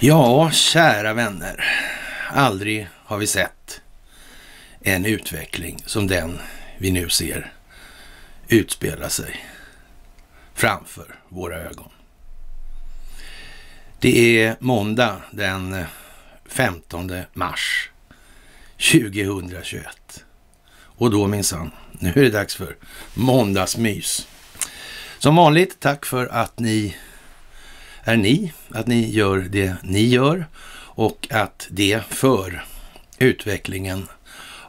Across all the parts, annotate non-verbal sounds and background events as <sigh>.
Ja, kära vänner. Aldrig har vi sett en utveckling som den vi nu ser utspela sig framför våra ögon. Det är måndag den 15 mars 2021. Och då minsann, nu är det dags för måndagsmys. Som vanligt, tack för att ni är ni, att ni gör det ni gör och att det för utvecklingen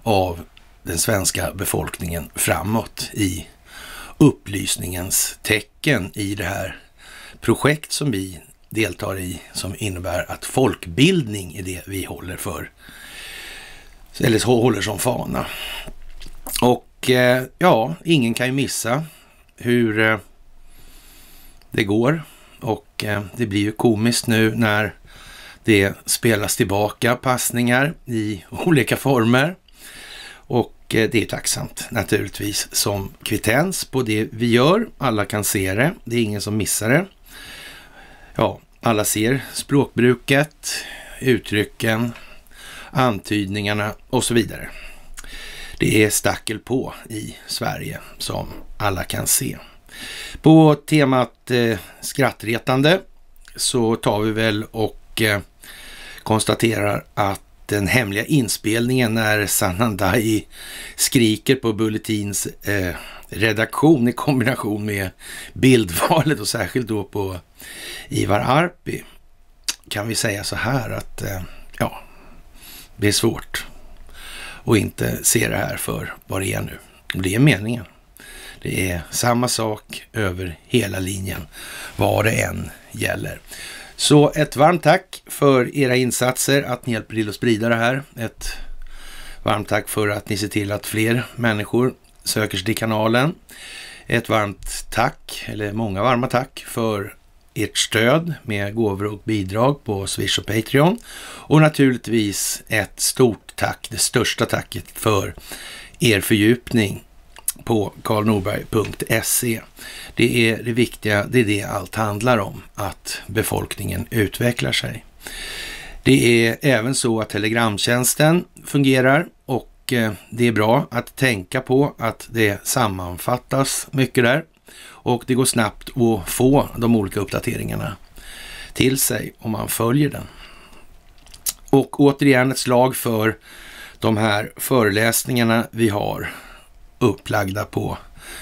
av den svenska befolkningen framåt i upplysningens tecken i det här projekt som vi deltar i som innebär att folkbildning är det vi håller för. Eller håller som fana. Och eh, ja, ingen kan ju missa hur eh, det går och eh, det blir ju komiskt nu när det spelas tillbaka passningar i <laughs> olika former. Och eh, det är tacksamt naturligtvis som kvittens på det vi gör. Alla kan se det. Det är ingen som missar det. Ja, alla ser språkbruket, uttrycken, antydningarna och så vidare. Det är stackel på i Sverige som alla kan se. På temat eh, skrattretande så tar vi väl och eh, konstaterar att den hemliga inspelningen när Sanandai skriker på Bulletins eh, redaktion i kombination med bildvalet och särskilt då på Ivar Arpi kan vi säga så här att eh, ja, det är svårt att inte se det här för vad det är nu. Det är meningen. Det är samma sak över hela linjen, vad det än gäller. Så ett varmt tack för era insatser, att ni hjälper till att sprida det här. Ett varmt tack för att ni ser till att fler människor söker sig till kanalen. Ett varmt tack, eller många varma tack, för ert stöd med gåvor och bidrag på Swish och Patreon. Och naturligtvis ett stort tack, det största tacket för er fördjupning på karlnorberg.se. Det är det viktiga, det är det allt handlar om, att befolkningen utvecklar sig. Det är även så att telegramtjänsten fungerar och eh, det är bra att tänka på att det sammanfattas mycket där och det går snabbt att få de olika uppdateringarna till sig om man följer den. Och återigen ett slag för de här föreläsningarna vi har upplagda på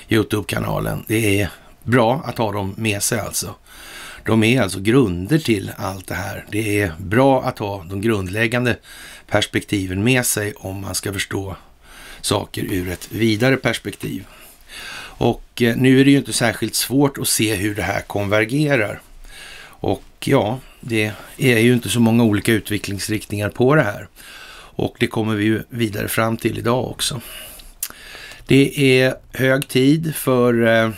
Youtube-kanalen. Det är bra att ha dem med sig alltså. De är alltså grunder till allt det här. Det är bra att ha de grundläggande perspektiven med sig om man ska förstå saker ur ett vidare perspektiv. Och eh, nu är det ju inte särskilt svårt att se hur det här konvergerar. Och ja, det är ju inte så många olika utvecklingsriktningar på det här. Och det kommer vi ju vidare fram till idag också. Det är hög tid för eh,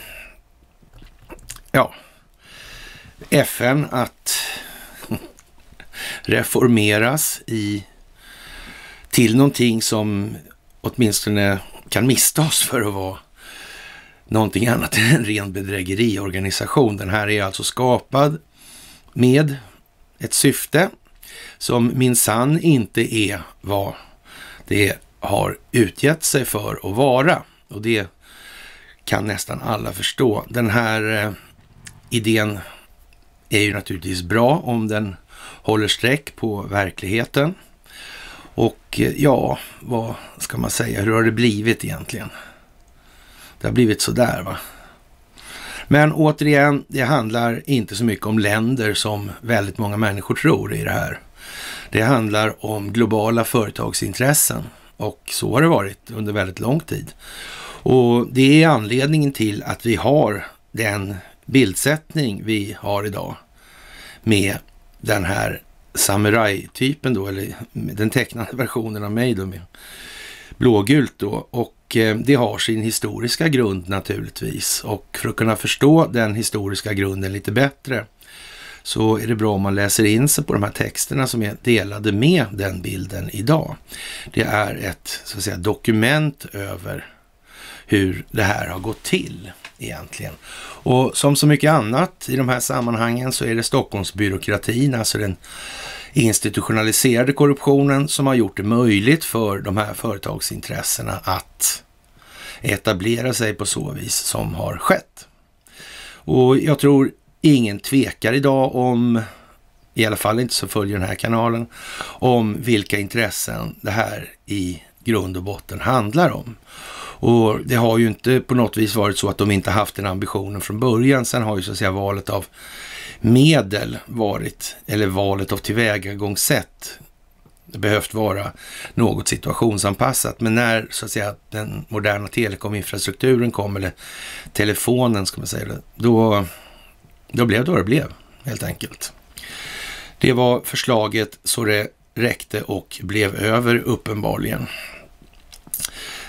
ja, FN att <laughs> reformeras i, till någonting som åtminstone kan misstas för att vara någonting annat <laughs> än en ren bedrägeriorganisation. Den här är alltså skapad med ett syfte som minsann inte är vad det har utgett sig för att vara. Och det kan nästan alla förstå. Den här eh, idén är ju naturligtvis bra om den håller streck på verkligheten. Och eh, ja, vad ska man säga? Hur har det blivit egentligen? Det har blivit sådär va. Men återigen, det handlar inte så mycket om länder som väldigt många människor tror i det här. Det handlar om globala företagsintressen och så har det varit under väldigt lång tid. Och det är anledningen till att vi har den bildsättning vi har idag med den här samurajtypen då, eller den tecknade <laughs> versionen av mig då med blågult då. Och eh, det har sin historiska grund naturligtvis. Och för att kunna förstå den historiska grunden lite bättre så är det bra om man läser in sig på de här texterna som är delade med den bilden idag. Det är ett så att säga, dokument över hur det här har gått till egentligen. Och som så mycket annat i de här sammanhangen så är det Stockholmsbyråkratin, alltså den institutionaliserade korruptionen som har gjort det möjligt för de här företagsintressena att etablera sig på så vis som har skett. Och jag tror ingen tvekar idag om, i alla fall inte så följer den här kanalen, om vilka intressen det här i grund och botten handlar om. Och det har ju inte på något vis varit så att de inte haft den ambitionen från början. Sen har ju så att säga valet av medel varit, eller valet av tillvägagångssätt behövt vara något situationsanpassat. Men när så att säga den moderna telekominfrastrukturen kom, eller telefonen ska man säga, då, då blev det vad det blev helt enkelt. Det var förslaget så det räckte och blev över uppenbarligen.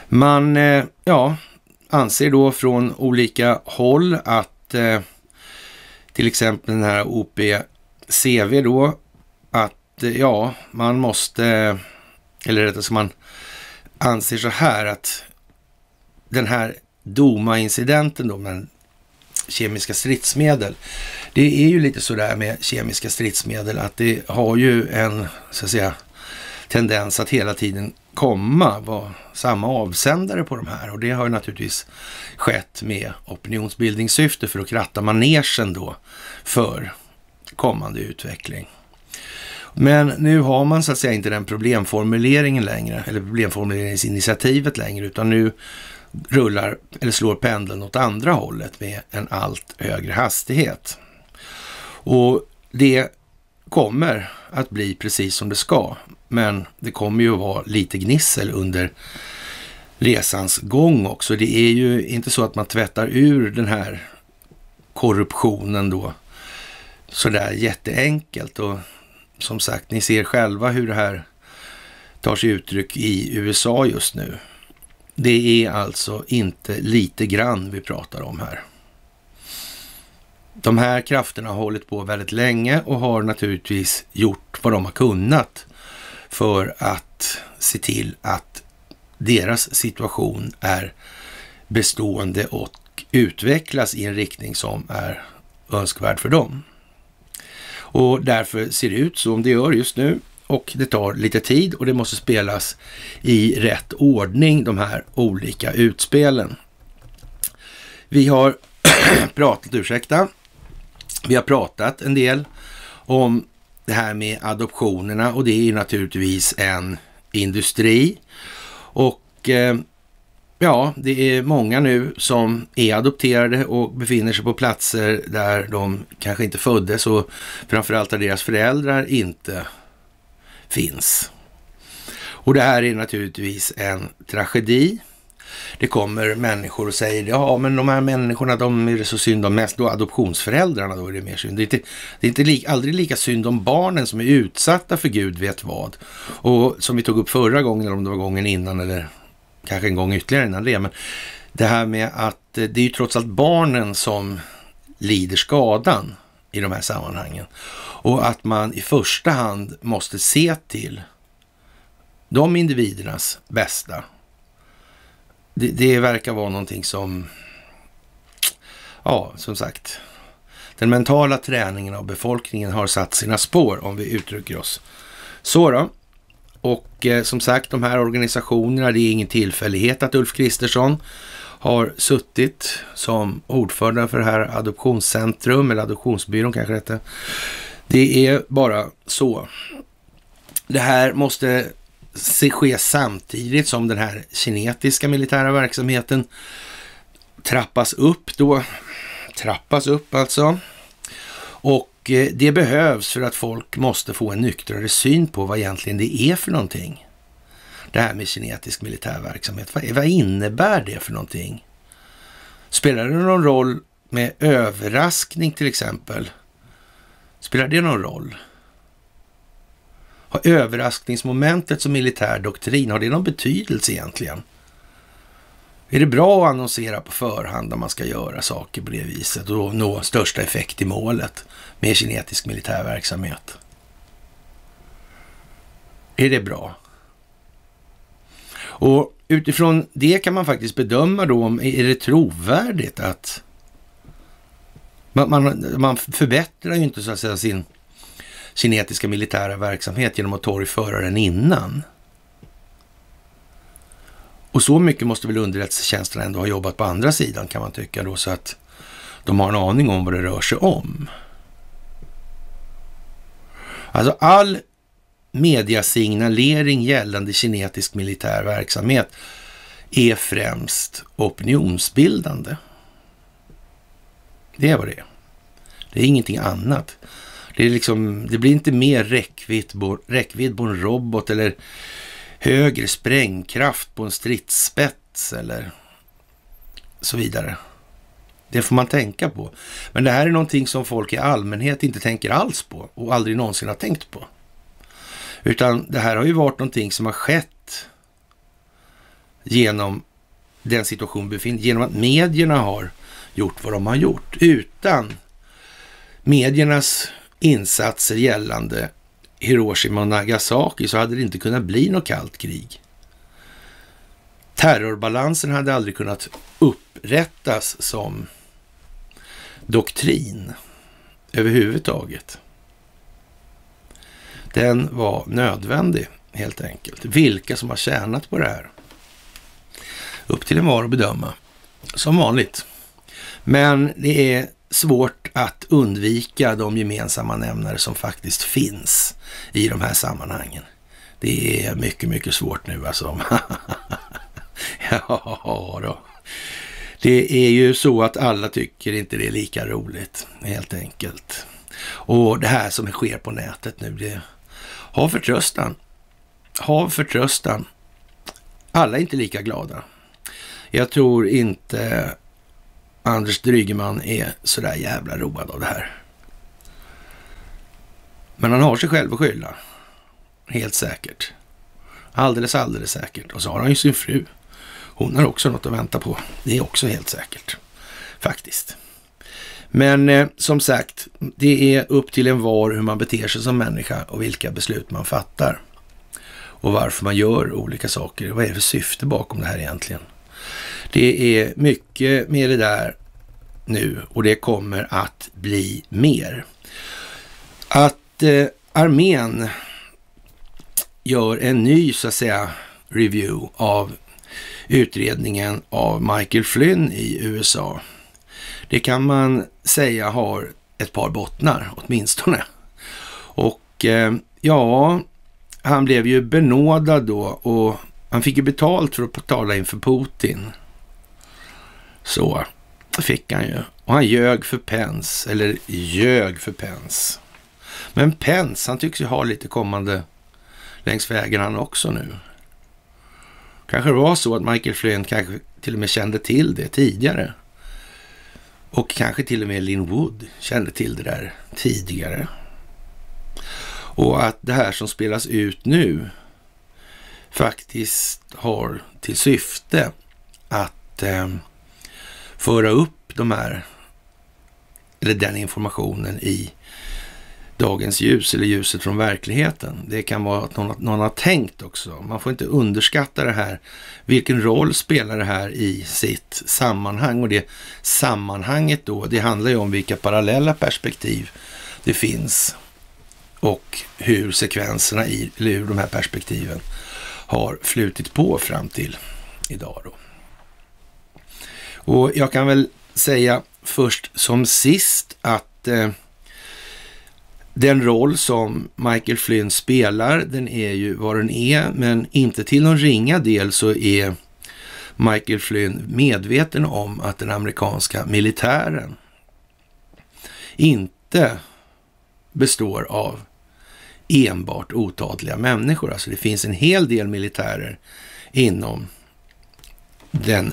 Man eh, ja, anser då från olika håll att eh, till exempel den här OPCV då, att eh, ja, man måste, eller rättare sagt man anser så här att den här Doma-incidenten då med kemiska stridsmedel. Det är ju lite sådär med kemiska stridsmedel att det har ju en, så att säga, tendens att hela tiden komma vara samma avsändare på de här och det har naturligtvis skett med opinionsbildningssyfte för att kratta manegen då för kommande utveckling. Men nu har man så att säga inte den problemformuleringen längre, eller problemformuleringsinitiativet längre, utan nu rullar eller slår pendeln åt andra hållet med en allt högre hastighet. Och det kommer att bli precis som det ska. Men det kommer ju att vara lite gnissel under resans gång också. Det är ju inte så att man tvättar ur den här korruptionen då sådär jätteenkelt. Och som sagt, ni ser själva hur det här tar sig uttryck i USA just nu. Det är alltså inte lite grann vi pratar om här. De här krafterna har hållit på väldigt länge och har naturligtvis gjort vad de har kunnat för att se till att deras situation är bestående och utvecklas i en riktning som är önskvärd för dem. Och därför ser det ut som det gör just nu och det tar lite tid och det måste spelas i rätt ordning, de här olika utspelen. Vi har <clears throat> pratat, ursäkta, vi har pratat en del om det här med adoptionerna och det är ju naturligtvis en industri. Och eh, ja, det är många nu som är adopterade och befinner sig på platser där de kanske inte föddes och framförallt där deras föräldrar inte finns. Och det här är naturligtvis en tragedi. Det kommer människor och säger, ja men de här människorna, de är det så synd om mest. Då adoptionsföräldrarna, då är det mer synd. Det är inte, det är inte li, aldrig lika synd om barnen som är utsatta för Gud vet vad. Och som vi tog upp förra gången, eller om det var gången innan, eller kanske en gång ytterligare innan det. Men det här med att eh, det är ju trots allt barnen som lider skadan i de här sammanhangen. Och att man i första hand måste se till de individernas bästa det, det verkar vara någonting som, ja, som sagt, den mentala träningen av befolkningen har satt sina spår, om vi uttrycker oss så då. Och eh, som sagt, de här organisationerna, det är ingen tillfällighet att Ulf Kristersson har suttit som ordförande för det här adoptionscentrum, eller adoptionsbyrån kanske det heter. Det är bara så. Det här måste ske samtidigt som den här kinetiska militära verksamheten trappas upp då. Trappas upp alltså. Och eh, det behövs för att folk måste få en nyktrare syn på vad egentligen det är för någonting. Det här med kinetisk militär verksamhet. Vad, vad innebär det för någonting? Spelar det någon roll med överraskning till exempel? Spelar det någon roll? Har överraskningsmomentet som militär doktrin, har det någon betydelse egentligen? Är det bra att annonsera på förhand när man ska göra saker på det viset och nå största effekt i målet med kinetisk militär verksamhet? Är det bra? Och utifrån det kan man faktiskt bedöma då om är det trovärdigt att man, man, man förbättrar ju inte så att säga sin kinetiska militära verksamhet genom att torgföra den innan. Och så mycket måste väl underrättelsetjänsterna ändå ha jobbat på andra sidan kan man tycka då så att de har en aning om vad det rör sig om. Alltså all mediasignalering gällande kinetisk militär verksamhet är främst opinionsbildande. Det är vad det är. Det är ingenting annat. Det, är liksom, det blir inte mer räckvidd, räckvidd på en robot eller högre sprängkraft på en stridsspets eller så vidare. Det får man tänka på. Men det här är någonting som folk i allmänhet inte tänker alls på och aldrig någonsin har tänkt på. Utan det här har ju varit någonting som har skett genom den situation vi befinner genom att medierna har gjort vad de har gjort. Utan mediernas insatser gällande Hiroshima och Nagasaki så hade det inte kunnat bli något kallt krig. Terrorbalansen hade aldrig kunnat upprättas som doktrin överhuvudtaget. Den var nödvändig helt enkelt. Vilka som har tjänat på det här? Upp till en var att bedöma, som vanligt. Men det är svårt att undvika de gemensamma nämnare som faktiskt finns i de här sammanhangen. Det är mycket, mycket svårt nu alltså. <laughs> ja då. Det är ju så att alla tycker inte det är lika roligt, helt enkelt. Och det här som sker på nätet nu, det ha förtröstan. Ha förtröstan. Alla är inte lika glada. Jag tror inte Anders Drygeman är sådär jävla road av det här. Men han har sig själv att skylla. Helt säkert. Alldeles, alldeles säkert. Och så har han ju sin fru. Hon har också något att vänta på. Det är också helt säkert. Faktiskt. Men eh, som sagt, det är upp till en var hur man beter sig som människa och vilka beslut man fattar. Och varför man gör olika saker. Vad är det för syfte bakom det här egentligen? Det är mycket med det där nu och det kommer att bli mer. Att eh, armén gör en ny, så att säga, review av utredningen av Michael Flynn i USA. Det kan man säga har ett par bottnar åtminstone. Och eh, ja, han blev ju benådad då och han fick ju betalt för att tala inför Putin. Så fick han ju. Och han ljög för Pence, eller ljög för Pence. Men Pence, han tycks ju ha lite kommande längs vägen han också nu. Kanske det var så att Michael Flynn kanske till och med kände till det tidigare. Och kanske till och med Lin Wood kände till det där tidigare. Och att det här som spelas ut nu faktiskt har till syfte att eh, föra upp de här, eller den informationen i dagens ljus eller ljuset från verkligheten. Det kan vara att någon, någon, har tänkt också. Man får inte underskatta det här. Vilken roll spelar det här i sitt sammanhang? Och det sammanhanget då, det handlar ju om vilka parallella perspektiv det finns och hur sekvenserna i, eller hur de här perspektiven har flutit på fram till idag då. Och jag kan väl säga först som sist att eh, den roll som Michael Flynn spelar, den är ju vad den är, men inte till någon ringa del så är Michael Flynn medveten om att den amerikanska militären inte består av enbart otadliga människor. Alltså det finns en hel del militärer inom den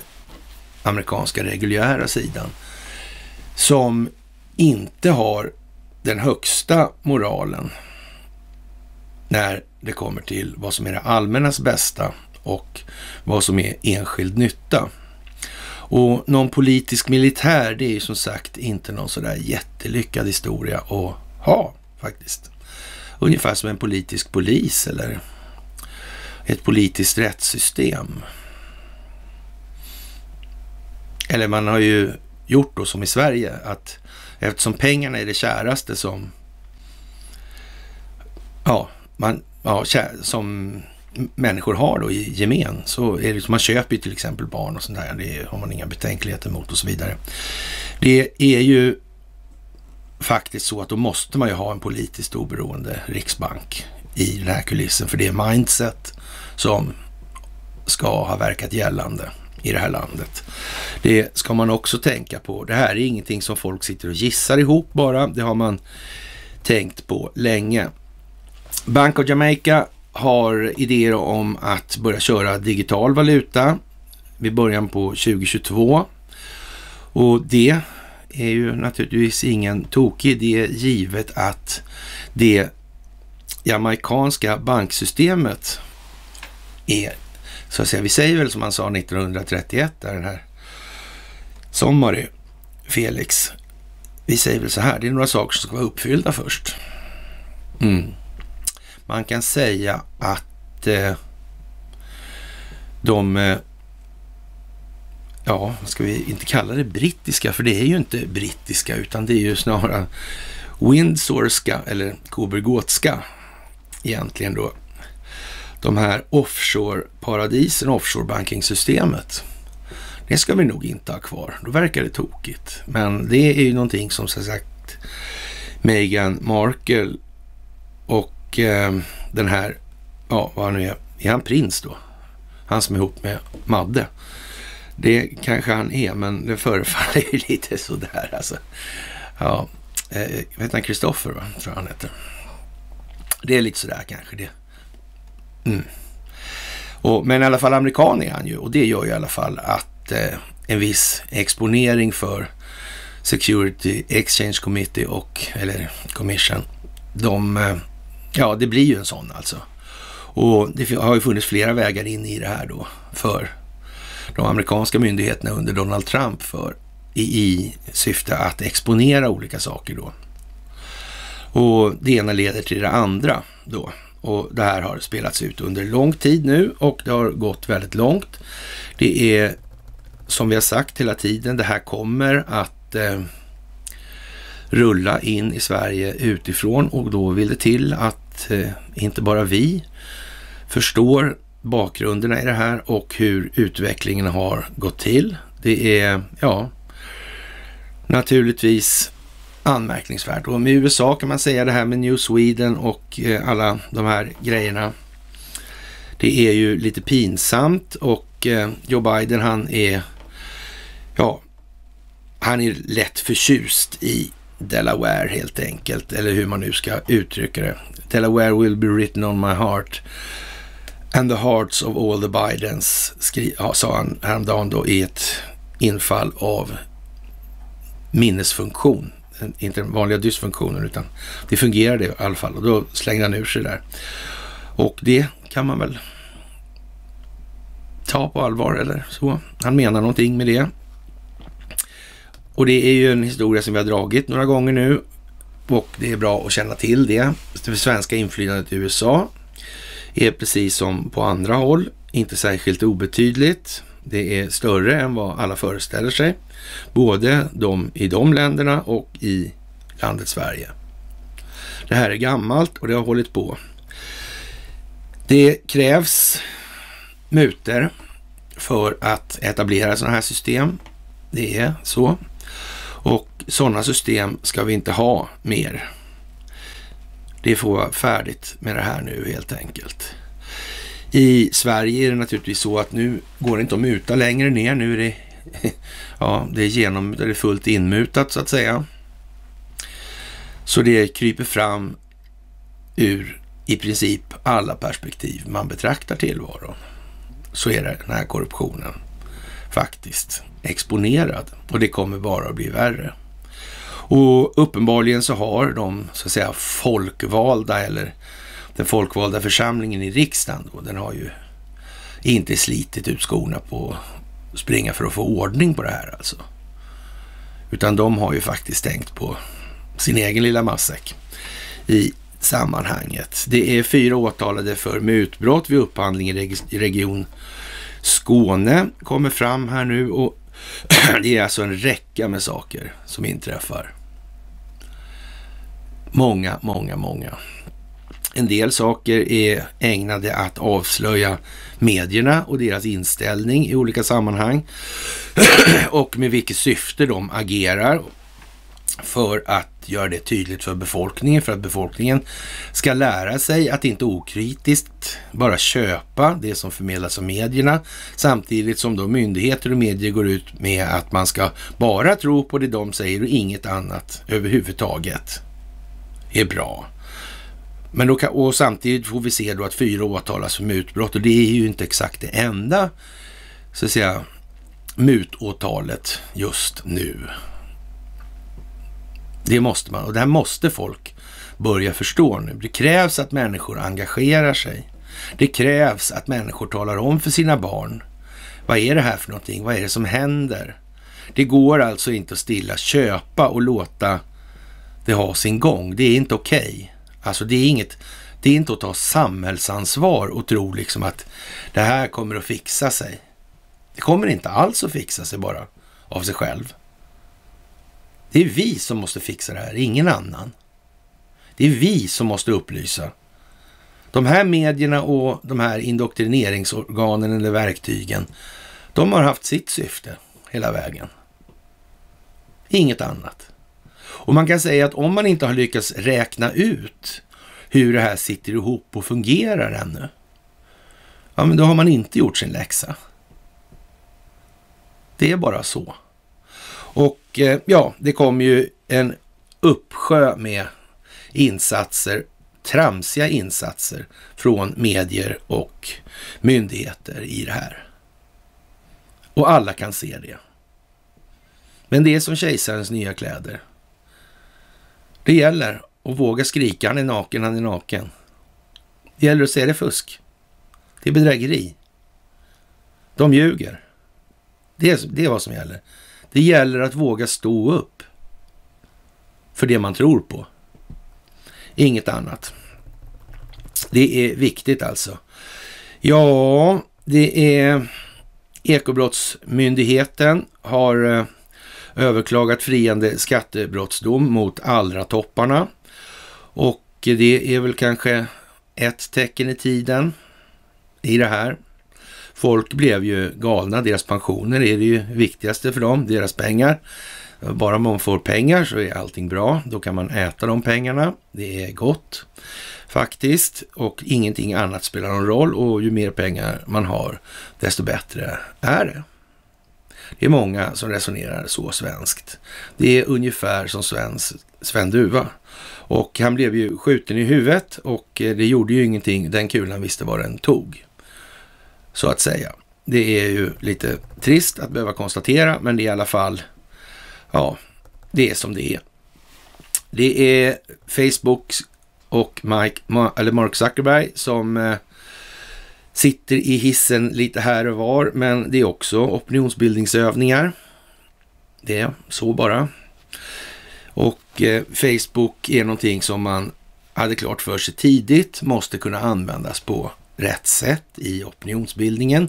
amerikanska reguljära sidan som inte har den högsta moralen när det kommer till vad som är det allmännas bästa och vad som är enskild nytta. Och någon politisk militär, det är ju som sagt inte någon sådär jättelyckad historia att ha faktiskt. Ungefär som en politisk polis eller ett politiskt rättssystem. eller man har ju gjort då som i Sverige, att eftersom pengarna är det käraste som, ja, man, ja, som människor har då i gemen, så är det man köper ju till exempel barn och sånt där, det har man inga betänkligheter mot och så vidare. Det är ju faktiskt så att då måste man ju ha en politiskt oberoende riksbank i den här kulissen, för det är mindset som ska ha verkat gällande i det här landet. Det ska man också tänka på. Det här är ingenting som folk sitter och gissar ihop bara. Det har man tänkt på länge. Bank of Jamaica har idéer om att börja köra digital valuta vid början på 2022. Och det är ju naturligtvis ingen tokig idé givet att det jamaikanska banksystemet är, så att säga, vi säger väl som han sa 1931, där den här Sommary, Felix, vi säger väl så här, det är några saker som ska vara uppfyllda först. Mm. Man kan säga att eh, de, eh, ja, ska vi inte kalla det brittiska, för det är ju inte brittiska, utan det är ju snarare Windsorska eller Kobergotska egentligen då. De här offshore-paradisen, offshore-bankingsystemet. Det ska vi nog inte ha kvar. Då verkar det tokigt. Men det är ju någonting som som sagt Meghan Markle och eh, den här, ja vad han nu är, är han prins då? Han som är ihop med Madde. Det kanske han är, men det förefaller ju <laughs> lite sådär alltså. Ja, eh, vet han Kristoffer, va? tror jag han heter. Det är lite sådär kanske det. Mm. Och, men i alla fall amerikan är han ju och det gör ju i alla fall att eh, en viss exponering för Security Exchange Committee och, eller Commission, de, eh, ja det blir ju en sån alltså. Och det har ju funnits flera vägar in i det här då för de amerikanska myndigheterna under Donald Trump för i, i syfte att exponera olika saker då. Och det ena leder till det andra då. Och det här har spelats ut under lång tid nu och det har gått väldigt långt. Det är som vi har sagt hela tiden, det här kommer att eh, rulla in i Sverige utifrån och då vill det till att eh, inte bara vi förstår bakgrunderna i det här och hur utvecklingen har gått till. Det är, ja, naturligtvis anmärkningsvärt. Och med USA kan man säga det här med New Sweden och eh, alla de här grejerna. Det är ju lite pinsamt och eh, Joe Biden han är, ja, han är lätt förtjust i Delaware helt enkelt, eller hur man nu ska uttrycka det. Delaware will be written on my heart and the hearts of all the Bidens, skri ja, sa han häromdagen då i ett infall av minnesfunktion inte den vanliga dysfunktionen, utan det fungerade i alla fall och då slängde han ur sig där. Och det kan man väl ta på allvar eller så. Han menar någonting med det. Och det är ju en historia som vi har dragit några gånger nu och det är bra att känna till det. Det svenska inflytandet i USA är precis som på andra håll inte särskilt obetydligt. Det är större än vad alla föreställer sig. Både de i de länderna och i landet Sverige. Det här är gammalt och det har hållit på. Det krävs muter för att etablera sådana här system. Det är så. Och sådana system ska vi inte ha mer. Det får vara färdigt med det här nu helt enkelt. I Sverige är det naturligtvis så att nu går det inte att muta längre ner. Nu är det, <laughs> ja, det är, genom, det är fullt inmutat så att säga. Så det kryper fram ur i princip alla perspektiv man betraktar tillvaron. Så är det den här korruptionen faktiskt exponerad och det kommer bara att bli värre. Och uppenbarligen så har de så att säga folkvalda eller den folkvalda församlingen i riksdagen då, den har ju inte slitit ut skorna på springa för att få ordning på det här alltså. Utan de har ju faktiskt tänkt på sin egen lilla matsäck i sammanhanget. Det är fyra åtalade för mutbrott vid upphandling i Region Skåne kommer fram här nu och <clears throat> Det är alltså en räcka med saker som inträffar. Många, många, många. En del saker är ägnade att avslöja medierna och deras inställning i olika sammanhang <clears throat> och med vilket syfte de agerar för att göra det tydligt för befolkningen, för att befolkningen ska lära sig att inte okritiskt bara köpa det som förmedlas av medierna, samtidigt som då myndigheter och medier går ut med att man ska bara tro på det de säger och inget annat överhuvudtaget är bra. Men då kan, och samtidigt får vi se då att fyra åtalas för mutbrott och det är ju inte exakt det enda, så att säga, mutåtalet just nu. Det måste man, och det här måste folk börja förstå nu. Det krävs att människor engagerar sig. Det krävs att människor talar om för sina barn. Vad är det här för någonting? Vad är det som händer? Det går alltså inte att stilla köpa och låta det ha sin gång. Det är inte okej. Okay. Alltså det är inget, det är inte att ta samhällsansvar och tro liksom att det här kommer att fixa sig. Det kommer inte alls att fixa sig bara av sig själv. Det är vi som måste fixa det här, ingen annan. Det är vi som måste upplysa. De här medierna och de här indoktrineringsorganen eller verktygen, de har haft sitt syfte hela vägen. Inget annat. Och man kan säga att om man inte har lyckats räkna ut hur det här sitter ihop och fungerar ännu, ja men då har man inte gjort sin läxa. Det är bara så. Och eh, ja, det kom ju en uppsjö med insatser, tramsiga insatser från medier och myndigheter i det här. Och alla kan se det. Men det är som kejsarens nya kläder. Det gäller att våga skrika, han är naken, han är naken. Det gäller att se det fusk. Det är bedrägeri. De ljuger. Det är, det är vad som gäller. Det gäller att våga stå upp för det man tror på. Inget annat. Det är viktigt alltså. Ja, det är Ekobrottsmyndigheten har eh, överklagat friande skattebrottsdom mot Allra-topparna. Och det är väl kanske ett tecken i tiden i det här. Folk blev ju galna. Deras pensioner är det ju viktigaste för dem, deras pengar. Bara man får pengar så är allting bra. Då kan man äta de pengarna. Det är gott faktiskt och ingenting annat spelar någon roll och ju mer pengar man har desto bättre är det. Det är många som resonerar så svenskt. Det är ungefär som Svensk Sven Duva. Och han blev ju skjuten i huvudet och eh, det gjorde ju ingenting. Den kulan visste var den tog så att säga. Det är ju lite trist att behöva konstatera, men det är i alla fall, ja, det är som det är. Det är Facebook och Mike, eller Mark Zuckerberg som eh, sitter i hissen lite här och var, men det är också opinionsbildningsövningar. Det är så bara. Och eh, Facebook är någonting som man hade klart för sig tidigt, måste kunna användas på rätt sätt i opinionsbildningen.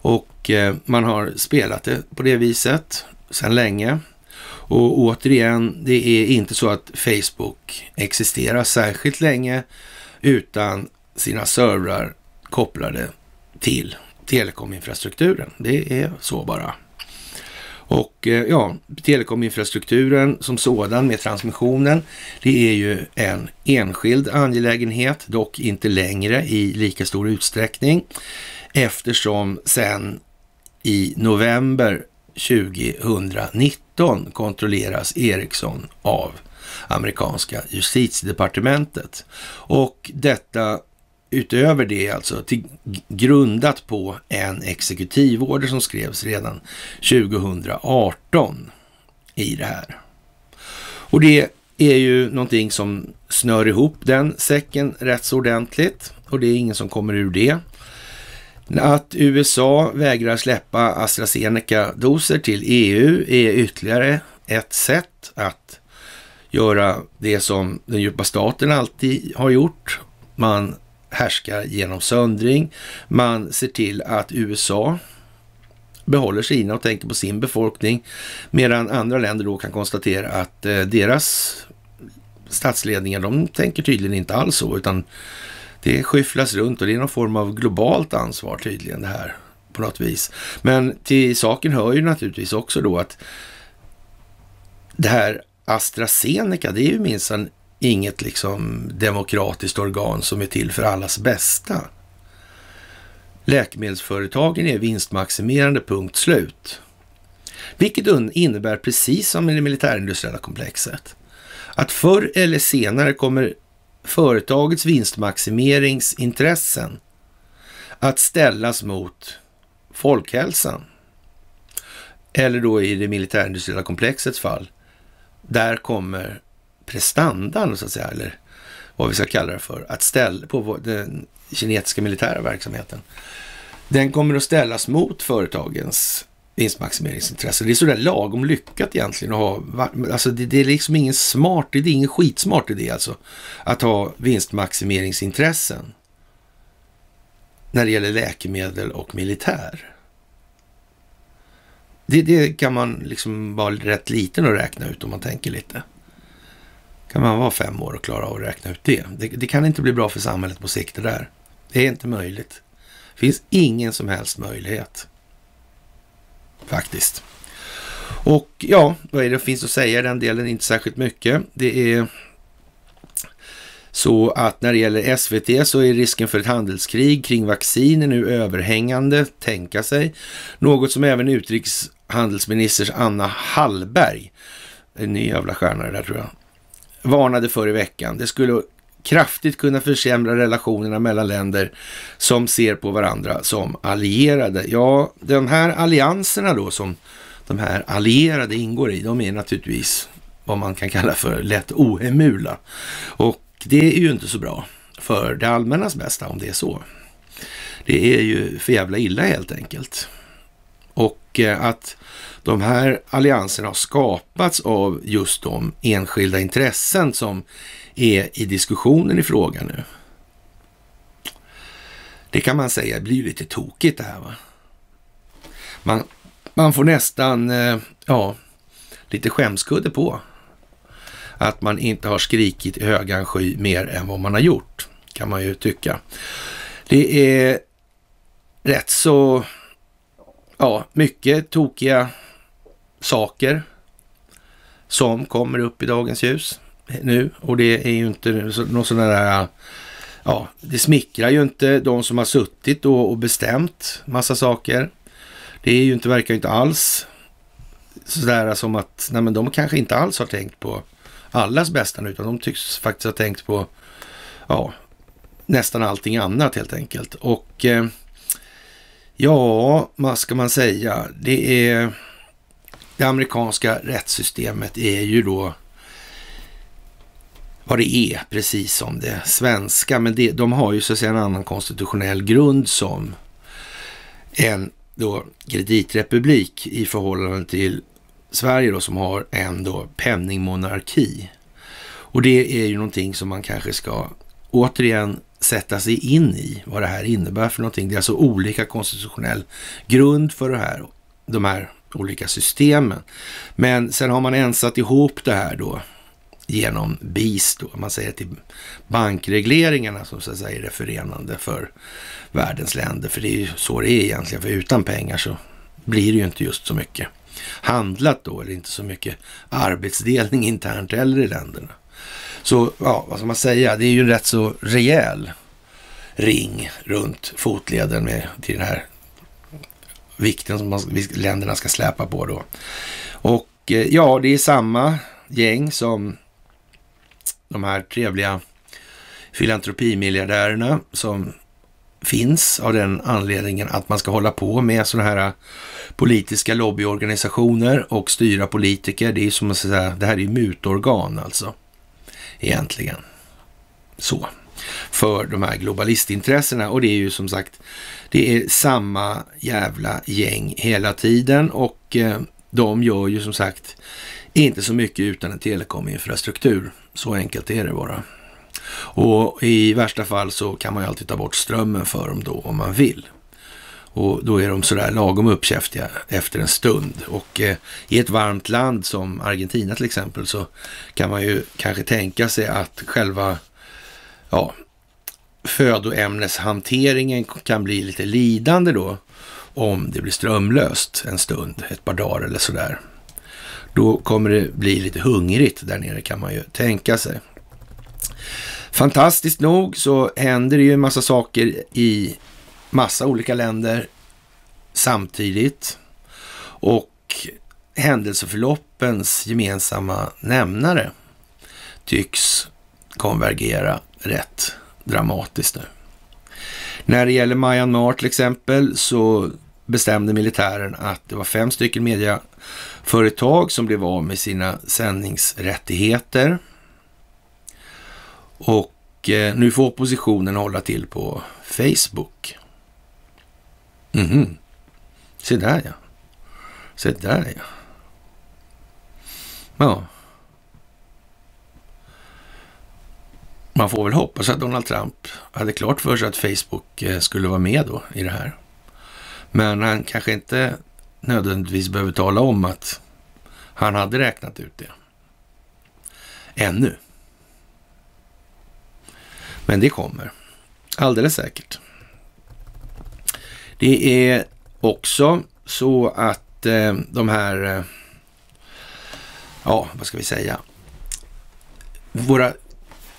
Och eh, man har spelat det på det viset sedan länge. Och återigen, det är inte så att Facebook existerar särskilt länge utan sina servrar kopplade till telekominfrastrukturen. Det är så bara. Och eh, ja, telekominfrastrukturen som sådan med transmissionen, det är ju en enskild angelägenhet, dock inte längre i lika stor utsträckning eftersom sen i november 2019 kontrolleras Ericsson av amerikanska justitiedepartementet. Och detta utöver det alltså till, grundat på en exekutivorder som skrevs redan 2018 i det här. Och det är ju någonting som snör ihop den säcken rätt så ordentligt och det är ingen som kommer ur det. Att USA vägrar släppa AstraZeneca-doser till EU är ytterligare ett sätt att göra det som den djupa staten alltid har gjort. Man härskar genom söndring. Man ser till att USA behåller sina och tänker på sin befolkning. Medan andra länder då kan konstatera att eh, deras statsledningar, de tänker tydligen inte alls så, utan det skyfflas runt och det är någon form av globalt ansvar tydligen det här på något vis. Men till saken hör ju naturligtvis också då att det här AstraZeneca, det är ju minsann inget liksom demokratiskt organ som är till för allas bästa. Läkemedelsföretagen är vinstmaximerande, punkt slut. Vilket innebär, precis som i det militärindustriella komplexet, att förr eller senare kommer företagets vinstmaximeringsintressen att ställas mot folkhälsan. Eller då i det militärindustriella komplexets fall, där kommer prestandan, så att säga, eller vad vi ska kalla det för, att ställa på den kinesiska militära verksamheten. Den kommer att ställas mot företagens vinstmaximeringsintresse. Det är sådär lagom lyckat egentligen att ha, alltså det, det, är liksom ingen smart idé, ingen skitsmart idé alltså, att ha vinstmaximeringsintressen när det gäller läkemedel och militär. Det, det kan man liksom vara rätt liten att räkna ut om man tänker lite. Kan man vara fem år och klara av att räkna ut det? Det, det kan inte bli bra för samhället på sikt det där. Det är inte möjligt. Det finns ingen som helst möjlighet. Faktiskt. Och ja, vad är det finns att säga i den delen? Inte särskilt mycket. Det är så att när det gäller SVT så är risken för ett handelskrig kring vacciner nu överhängande, tänka sig. Något som även utrikeshandelsminister Anna Hallberg, en ny jävla stjärna där tror jag, varnade för i veckan. Det skulle kraftigt kunna försämra relationerna mellan länder som ser på varandra som allierade. Ja, de här allianserna då som de här allierade ingår i, de är naturligtvis vad man kan kalla för lätt ohemula. Och det är ju inte så bra för det allmännas bästa om det är så. Det är ju för jävla illa helt enkelt. Och eh, att de här allianserna har skapats av just de enskilda intressen som är i diskussionen i frågan nu. Det kan man säga blir lite tokigt det här va. Man, man får nästan, eh, ja, lite skämskudde på att man inte har skrikit i högan sky mer än vad man har gjort, kan man ju tycka. Det är rätt så, ja, mycket tokiga saker som kommer upp i dagens ljus nu och det är ju inte någon sån där, ja, det smickrar ju inte de som har suttit och, och bestämt massa saker. Det är ju inte, verkar ju inte alls sådär som att, nej men de kanske inte alls har tänkt på allas bästa nu, utan de tycks faktiskt ha tänkt på, ja, nästan allting annat helt enkelt. Och eh, ja, vad ska man säga? Det är det amerikanska rättssystemet är ju då vad det är, precis som det svenska. Men det, de har ju så att säga en annan konstitutionell grund som en då kreditrepublik i förhållande till Sverige då som har en då penningmonarki. Och det är ju någonting som man kanske ska återigen sätta sig in i vad det här innebär för någonting. Det är alltså olika konstitutionell grund för det här, de här olika systemen. Men sen har man ensat ihop det här då genom BIS då, man säger till bankregleringarna som så att säga är det förenande för världens länder. För det är ju så det är egentligen, för utan pengar så blir det ju inte just så mycket handlat då, eller inte så mycket arbetsdelning internt heller i länderna. Så, ja, vad ska man säga, det är ju en rätt så rejäl ring runt fotleden med, till den här vikten som man, länderna ska släpa på då. Och eh, ja, det är samma gäng som de här trevliga filantropimiljardärerna som finns av den anledningen att man ska hålla på med sådana här eh, politiska lobbyorganisationer och styra politiker. Det är som att säga, det här är mutorgan alltså, egentligen. Så, för de här globalistintressena och det är ju som sagt, det är samma jävla gäng hela tiden och eh, de gör ju som sagt inte så mycket utan en telekominfrastruktur. Så enkelt är det bara. Och i värsta fall så kan man ju alltid ta bort strömmen för dem då om man vill. Och då är de sådär lagom uppkäftiga efter en stund. Och eh, i ett varmt land som Argentina till exempel så kan man ju kanske tänka sig att själva ja, födoämneshanteringen kan bli lite lidande då om det blir strömlöst en stund, ett par dagar eller sådär. Då kommer det bli lite hungrigt där nere kan man ju tänka sig. Fantastiskt nog så händer det ju en massa saker i massa olika länder samtidigt. Och händelseförloppens gemensamma nämnare tycks konvergera rätt dramatiskt nu. När det gäller Myanmar till exempel så bestämde militären att det var fem stycken mediaföretag som blev av med sina sändningsrättigheter. Och eh, nu får oppositionen hålla till på Facebook. Mhm. Se där ja. Se där ja. Ja. Man får väl hoppas att Donald Trump hade klart för sig att Facebook eh, skulle vara med då i det här. Men han kanske inte nödvändigtvis behöver tala om att han hade räknat ut det. Ännu. Men det kommer. Alldeles säkert. Det är också så att eh, de här, eh, ja, vad ska vi säga, våra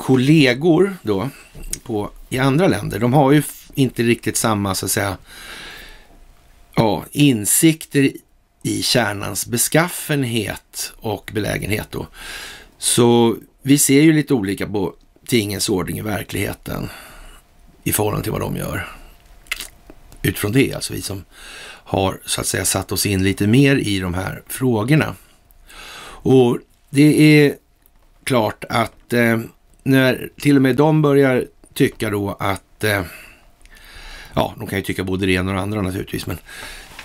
kollegor då på, i andra länder, de har ju inte riktigt samma, så att säga, ja, insikter i kärnans beskaffenhet och belägenhet då. Så vi ser ju lite olika på tingens ordning i verkligheten i förhållande till vad de gör. Utifrån det, alltså vi som har så att säga satt oss in lite mer i de här frågorna. Och det är klart att eh, när till och med de börjar tycka då att, eh, ja, de kan ju tycka både det ena och det andra naturligtvis, men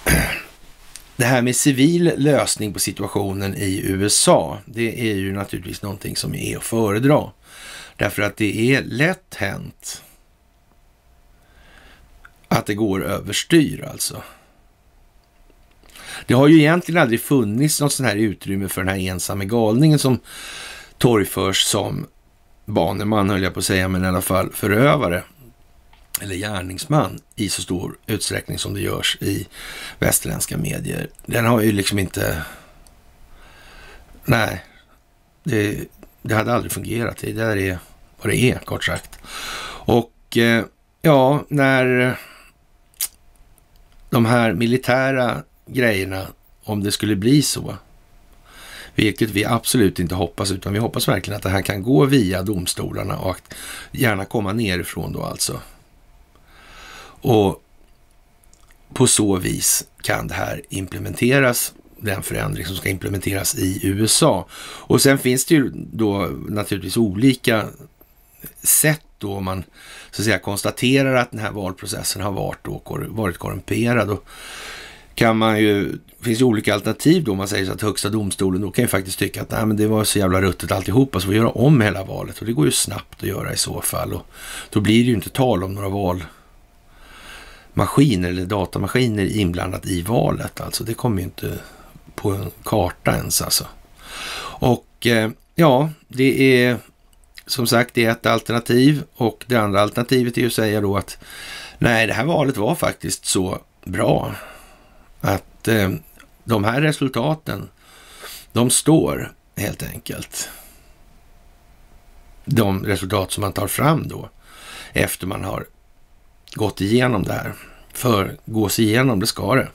<clears throat> det här med civil lösning på situationen i USA, det är ju naturligtvis någonting som är att föredra. Därför att det är lätt hänt att det går överstyr alltså. Det har ju egentligen aldrig funnits något sånt här utrymme för den här ensamme galningen som torgförs som baneman, höll jag på att säga, men i alla fall förövare eller gärningsman i så stor utsträckning som det görs i västerländska medier. Den har ju liksom inte... Nej, det, det hade aldrig fungerat. Det där är vad det är, kort sagt. Och eh, ja, när de här militära grejerna, om det skulle bli så, vilket vi absolut inte hoppas, utan vi hoppas verkligen att det här kan gå via domstolarna och gärna komma nerifrån då alltså. Och på så vis kan det här implementeras, den förändring som ska implementeras i USA. Och sen finns det ju då naturligtvis olika sätt då om man så att säga konstaterar att den här valprocessen har varit, då, varit korrumperad. Och kan man ju, det finns ju olika alternativ då, om man säger så att högsta domstolen då kan ju faktiskt tycka att nej, men det var så jävla ruttet alltihopa så vi göra om hela valet och det går ju snabbt att göra i så fall och då blir det ju inte tal om några valmaskiner eller datamaskiner inblandat i valet alltså. Det kommer ju inte på en karta ens alltså. Och eh, ja, det är som sagt det är ett alternativ och det andra alternativet är ju att säga då att nej, det här valet var faktiskt så bra att eh, de här resultaten, de står helt enkelt. De resultat som man tar fram då efter man har gått igenom det här. För gås igenom, det ska det.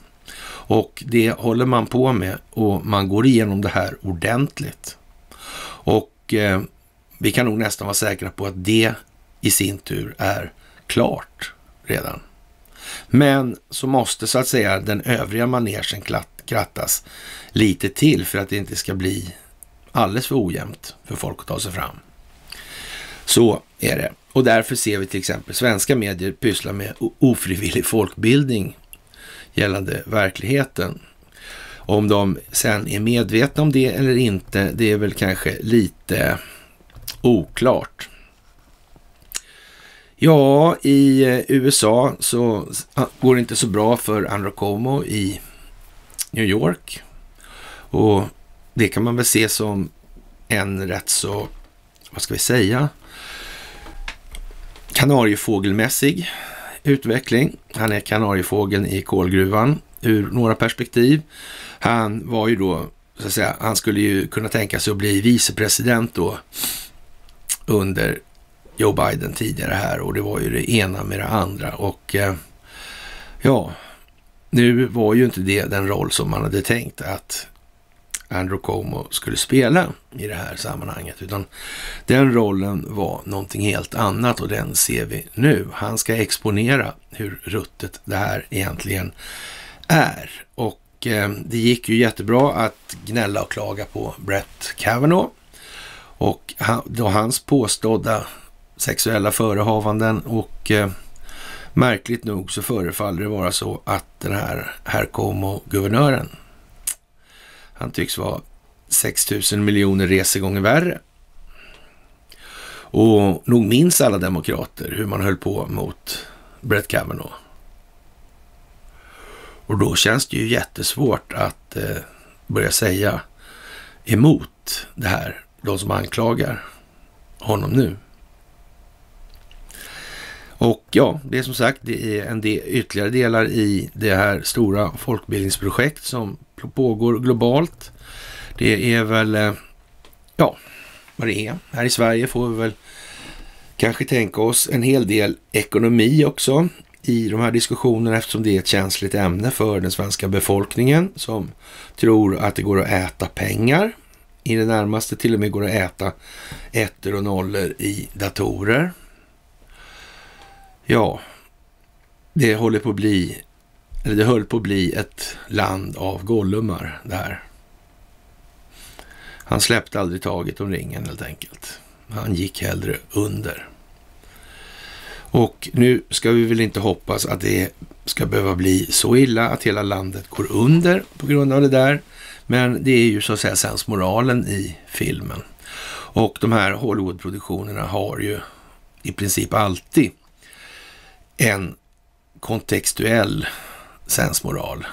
Och det håller man på med och man går igenom det här ordentligt. Och eh, vi kan nog nästan vara säkra på att det i sin tur är klart redan. Men så måste så att säga den övriga manegen krattas lite till för att det inte ska bli alldeles för ojämnt för folk att ta sig fram. Så är det. Och därför ser vi till exempel svenska medier pyssla med ofrivillig folkbildning gällande verkligheten. Om de sen är medvetna om det eller inte, det är väl kanske lite oklart. Ja, i eh, USA så ah, går det inte så bra för Andrew Como i New York. Och det kan man väl se som en rätt så, vad ska vi säga, kanariefågelmässig utveckling. Han är kanariefågeln i kolgruvan ur några perspektiv. Han var ju då, så att säga, han skulle ju kunna tänka sig att bli vicepresident då under Joe Biden tidigare här och det var ju det ena med det andra och eh, ja, nu var ju inte det den roll som man hade tänkt att Andrew Cuomo skulle spela i det här sammanhanget, utan den rollen var någonting helt annat och den ser vi nu. Han ska exponera hur ruttet det här egentligen är. Och eh, det gick ju jättebra att gnälla och klaga på Brett Kavanaugh och han, då hans påstådda sexuella förehavanden och eh, märkligt nog så förefaller det vara så att den här herr Como-guvernören, han tycks vara 6 000 miljoner resegånger värre. Och nog minns alla demokrater hur man höll på mot Brett Kavanaugh. Och då känns det ju jättesvårt att eh, börja säga emot det här, de som anklagar honom nu. Och ja, det är som sagt det är en del, ytterligare delar i det här stora folkbildningsprojekt som pågår globalt. Det är väl, eh, ja, vad det är. Här i Sverige får vi väl kanske tänka oss en hel del ekonomi också i de här diskussionerna eftersom det är ett känsligt ämne för den svenska befolkningen som tror att det går att äta pengar i det närmaste, till och med går att äta ettor och nollor i datorer. Ja, det håller på att bli, eller det höll på att bli ett land av gollumar det här. Han släppte aldrig taget om ringen helt enkelt. Han gick hellre under. Och nu ska vi väl inte hoppas att det ska behöva bli så illa att hela landet går under på grund av det där. Men det är ju så att säga sensmoralen i filmen. Och de här Hollywoodproduktionerna har ju i princip alltid en kontextuell sensmoral.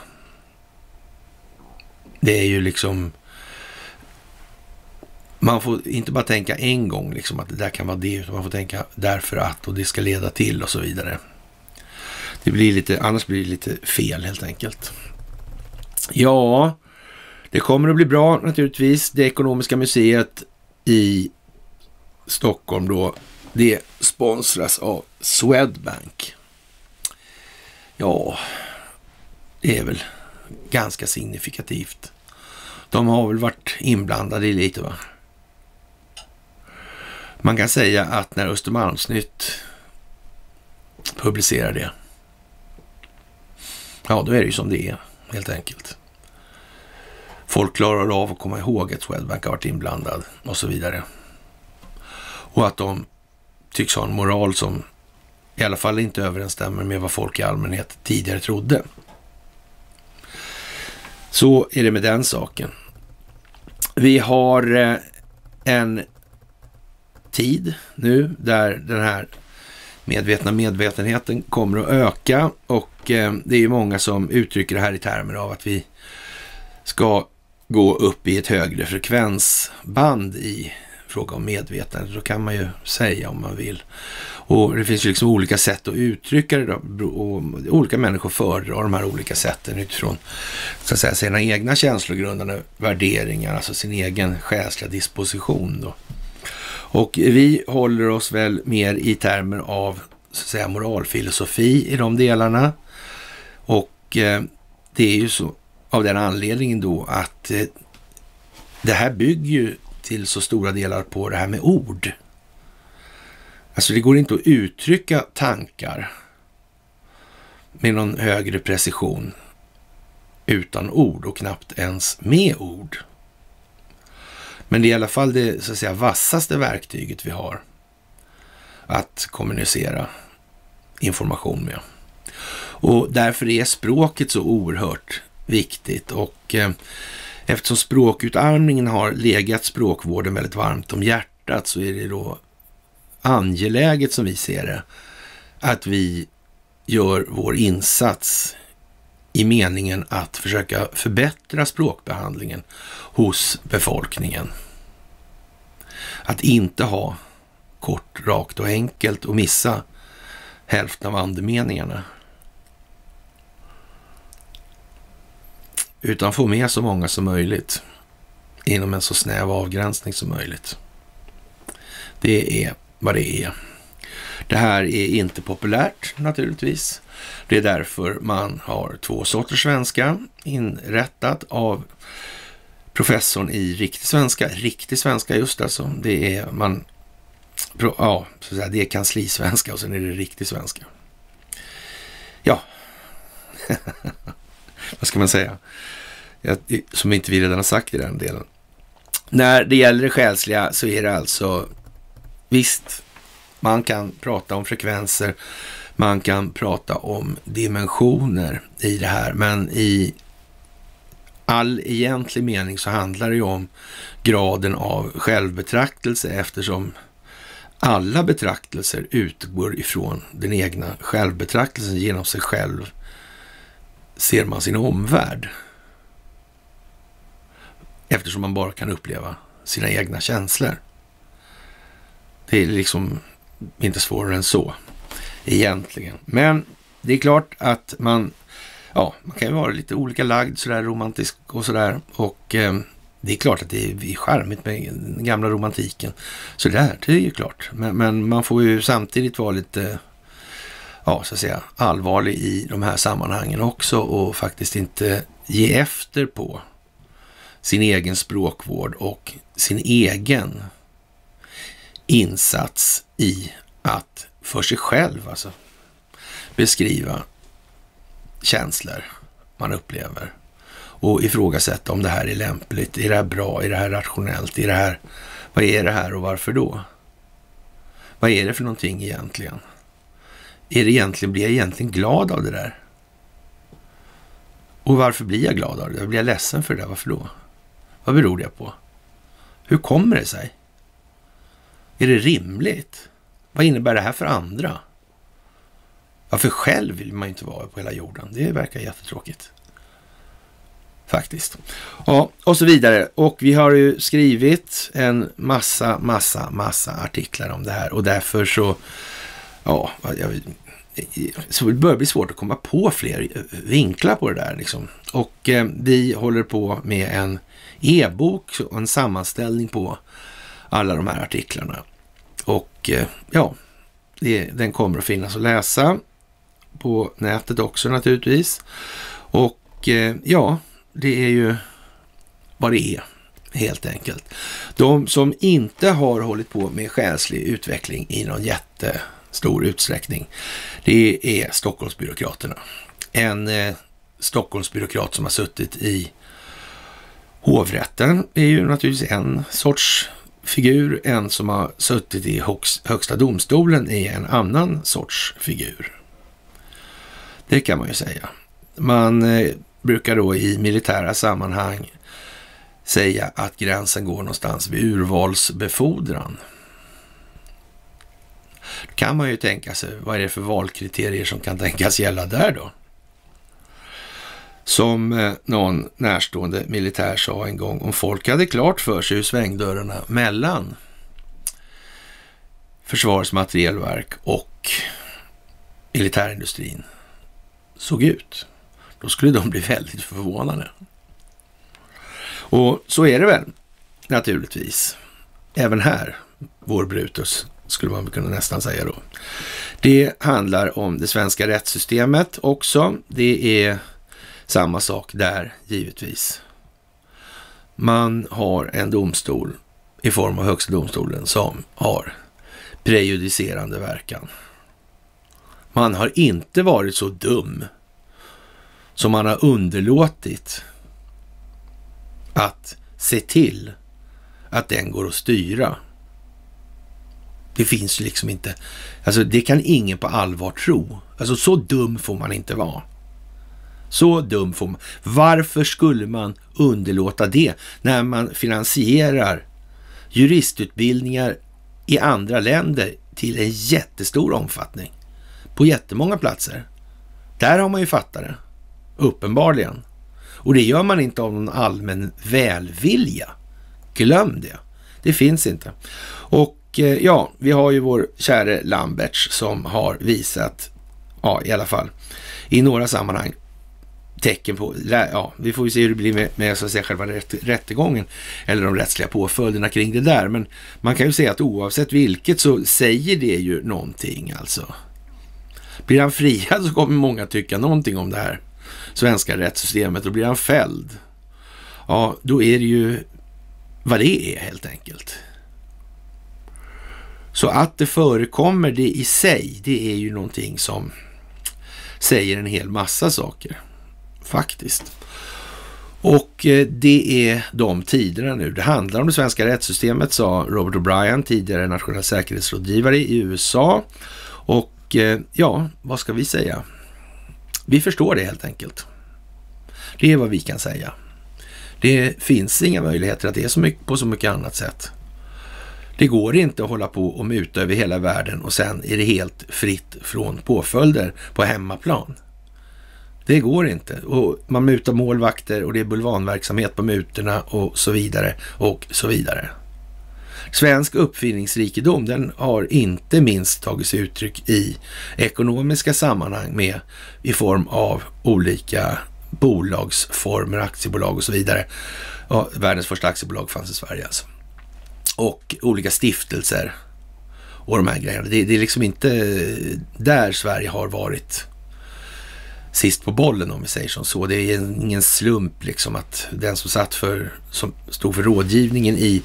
Det är ju liksom... Man får inte bara tänka en gång liksom att det där kan vara det, utan man får tänka därför att och det ska leda till och så vidare. Det blir lite, annars blir det lite fel helt enkelt. Ja, det kommer att bli bra naturligtvis. Det ekonomiska museet i Stockholm då, det sponsras av Swedbank. Ja, det är väl ganska signifikativt. De har väl varit inblandade i lite va? Man kan säga att när Östermalmsnytt publicerar det, ja då är det ju som det är helt enkelt. Folk klarar av att komma ihåg att Swedbank har varit inblandad och så vidare. Och att de tycks ha en moral som i alla fall inte överensstämmer med vad folk i allmänhet tidigare trodde. Så är det med den saken. Vi har eh, en tid nu där den här medvetna medvetenheten kommer att öka och eh, det är ju många som uttrycker det här i termer av att vi ska gå upp i ett högre frekvensband i fråga om medvetande. Då kan man ju säga om man vill. Och det finns ju liksom olika sätt att uttrycka det då, och olika människor föredrar de här olika sätten utifrån så att säga, sina egna känslogrundande värderingar, alltså sin egen själsliga disposition. Då. Och vi håller oss väl mer i termer av så att säga, moralfilosofi i de delarna. Och eh, det är ju så av den anledningen då att eh, det här bygger ju till så stora delar på det här med ord. Alltså det går inte att uttrycka tankar med någon högre precision utan ord och knappt ens med ord. Men det är i alla fall det så att säga, vassaste verktyget vi har att kommunicera information med. Och därför är språket så oerhört viktigt och eh, eftersom språkutarmningen har legat språkvården väldigt varmt om hjärtat så är det då angeläget som vi ser det att vi gör vår insats i meningen att försöka förbättra språkbehandlingen hos befolkningen. Att inte ha kort, rakt och enkelt och missa hälften av andemeningarna. Utan få med så många som möjligt inom en så snäv avgränsning som möjligt. Det är vad det är. Det här är inte populärt naturligtvis. Det är därför man har två sorters svenska inrättat av professorn i riktig svenska. Riktig svenska just alltså. Det är man, ja, så att säga, det är kanslisvenska och sen är det riktig svenska. Ja, <laughs> vad ska man säga? Som inte vi redan har sagt i den delen. När det gäller det själsliga så är det alltså, visst, man kan prata om frekvenser, man kan prata om dimensioner i det här, men i all egentlig mening så handlar det ju om graden av självbetraktelse eftersom alla betraktelser utgår ifrån den egna självbetraktelsen. Genom sig själv ser man sin omvärld. Eftersom man bara kan uppleva sina egna känslor. Det är liksom inte svårare än så egentligen. Men det är klart att man, ja, man kan ju vara lite olika lagd sådär romantisk och sådär. Och eh, det är klart att det är charmigt med den gamla romantiken. Så där, det är ju klart. Men, men, man får ju samtidigt vara lite, ja, så att säga, allvarlig i de här sammanhangen också och faktiskt inte ge efter på sin egen språkvård och sin egen insats i att för sig själv alltså beskriva känslor man upplever och ifrågasätta om det här är lämpligt. Är det här bra? Är det här rationellt? Är det här, vad är det här och varför då? Vad är det för någonting egentligen? Är det egentligen, blir jag egentligen glad av det där? Och varför blir jag glad av det? Blir jag ledsen för det? Varför då? Vad beror det på? Hur kommer det sig? Är det rimligt? Vad innebär det här för andra? Ja, för själv vill man ju inte vara på hela jorden. Det verkar jättetråkigt. Faktiskt. Ja, och så vidare. Och vi har ju skrivit en massa, massa, massa artiklar om det här och därför så, ja, jag, så det börjar bli svårt att komma på fler vinklar på det där. Liksom. Och eh, vi håller på med en e-bok och en sammanställning på alla de här artiklarna. Och eh, ja, det, den kommer att finnas att läsa på nätet också naturligtvis. Och eh, ja, det är ju vad det är helt enkelt. De som inte har hållit på med själslig utveckling i någon jättestor utsträckning, det är Stockholmsbyråkraterna. En eh, Stockholmsbyråkrat som har suttit i hovrätten är ju naturligtvis en sorts figur. En som har suttit i högsta domstolen är en annan sorts figur. Det kan man ju säga. Man eh, brukar då i militära sammanhang säga att gränsen går någonstans vid urvalsbefordran. Då kan man ju tänka sig, vad är det för valkriterier som kan tänkas gälla där då? Som eh, någon närstående militär sa en gång, om folk hade klart för sig hur svängdörrarna mellan Försvarets materielverk och militärindustrin såg ut, då skulle de bli väldigt förvånade. Och så är det väl naturligtvis. Även här, vår Brutus, skulle man kunna nästan säga då. Det handlar om det svenska rättssystemet också. Det är samma sak där givetvis. Man har en domstol i form av Högsta domstolen som har prejudicerande verkan. Man har inte varit så dum som man har underlåtit att se till att den går att styra. Det finns liksom inte, alltså det kan ingen på allvar tro. Alltså så dum får man inte vara. Så dum får man. Varför skulle man underlåta det när man finansierar juristutbildningar i andra länder till en jättestor omfattning? på jättemånga platser. Där har man ju fattat det, uppenbarligen. Och det gör man inte av någon allmän välvilja. Glöm det. Det finns inte. Och eh, ja, vi har ju vår käre Lamberts som har visat, ja i alla fall i några sammanhang, tecken på, ja, vi får ju se hur det blir med, med så att säga, själva rätt, rättegången eller de rättsliga påföljderna kring det där. Men man kan ju säga att oavsett vilket så säger det ju någonting alltså. Blir han friad så kommer många tycka någonting om det här svenska rättssystemet och blir han fälld, ja, då är det ju vad det är helt enkelt. Så att det förekommer det i sig, det är ju någonting som säger en hel massa saker faktiskt. Och eh, det är de tiderna nu. Det handlar om det svenska rättssystemet, sa Robert O'Brien, tidigare nationell säkerhetsrådgivare i USA. Och eh, ja, vad ska vi säga? Vi förstår det helt enkelt. Det är vad vi kan säga. Det finns inga möjligheter att det är så mycket, på så mycket annat sätt. Det går inte att hålla på och muta över hela världen och sen är det helt fritt från påföljder på hemmaplan. Det går inte. Och man mutar målvakter och det är bulvanverksamhet på mutorna och så vidare och så vidare. Svensk uppfinningsrikedom den har inte minst tagit sig uttryck i ekonomiska sammanhang med i form av olika bolagsformer, aktiebolag och så vidare. Ja, världens första aktiebolag fanns i Sverige alltså. Och olika stiftelser och de här grejerna. Det, det är liksom inte där Sverige har varit sist på bollen om vi säger som så. Det är ingen slump liksom att den som satt för, som stod för rådgivningen i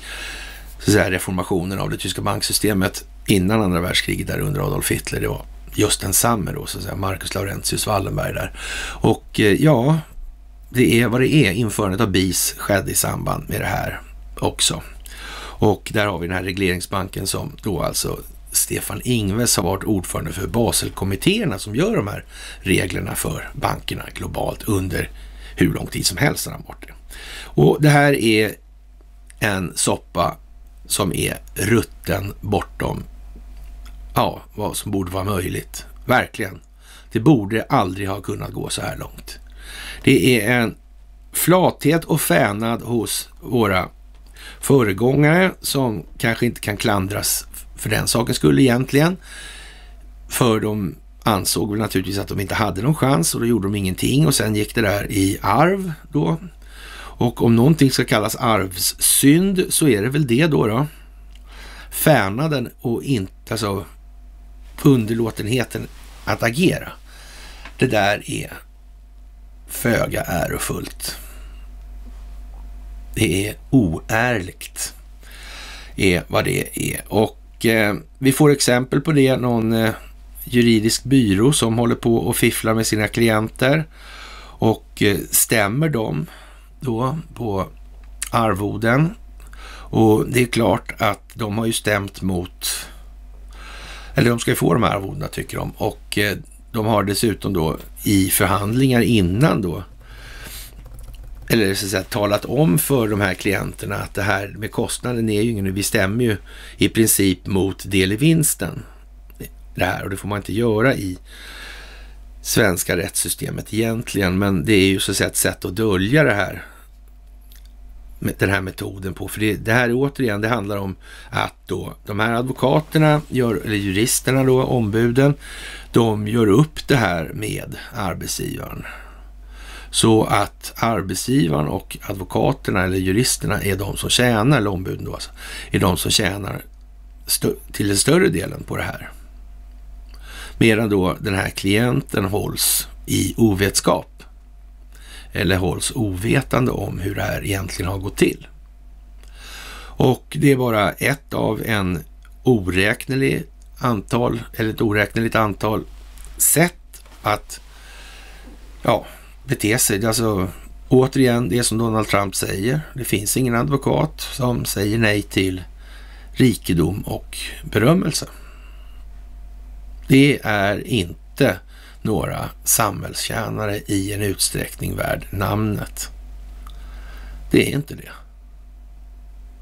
så att säga, reformationen av det tyska banksystemet innan andra världskriget där under Adolf Hitler, det var just densamme då, så att säga, Marcus Laurentius Wallenberg där. Och eh, ja, det är vad det är. Införandet av BIS skedde i samband med det här också. Och där har vi den här regleringsbanken som då alltså Stefan Ingves har varit ordförande för Baselkommittéerna som gör de här reglerna för bankerna globalt under hur lång tid som helst. Han varit det. Och det här är en soppa som är rutten bortom ja, vad som borde vara möjligt. Verkligen. Det borde aldrig ha kunnat gå så här långt. Det är en flathet och fänad hos våra föregångare som kanske inte kan klandras för den saken skulle egentligen. För de ansåg väl naturligtvis att de inte hade någon chans och då gjorde de ingenting och sen gick det där i arv då. Och om någonting ska kallas arvssynd så är det väl det då. då. Färnaden och inte, alltså underlåtenheten att agera. Det där är föga ärofullt. Det är oärligt, är vad det är. Och eh, vi får exempel på det, någon eh, juridisk byrå som håller på och fifflar med sina klienter och eh, stämmer dem då på arvoden. Och det är klart att de har ju stämt mot, eller de ska ju få de här arvodena tycker de. Och eh, de har dessutom då i förhandlingar innan då eller så att säga, talat om för de här klienterna att det här med kostnaden är ju ingen, vi stämmer ju i princip mot del i vinsten. Det här och det får man inte göra i svenska rättssystemet egentligen, men det är ju så att säga ett sätt att dölja det här den här metoden på. För det, det här återigen, det handlar om att då de här advokaterna, gör, eller juristerna då, ombuden, de gör upp det här med arbetsgivaren. Så att arbetsgivaren och advokaterna eller juristerna är de som tjänar, eller ombuden då alltså, är de som tjänar till den större delen på det här. Medan då den här klienten hålls i ovetskap eller hålls ovetande om hur det här egentligen har gått till. Och det är bara ett av en oräknelig antal, eller ett oräkneligt antal sätt att ja, bete sig. Alltså, återigen, det är som Donald Trump säger. Det finns ingen advokat som säger nej till rikedom och berömmelse. Det är inte några samhällstjänare i en utsträckning värd namnet. Det är inte det.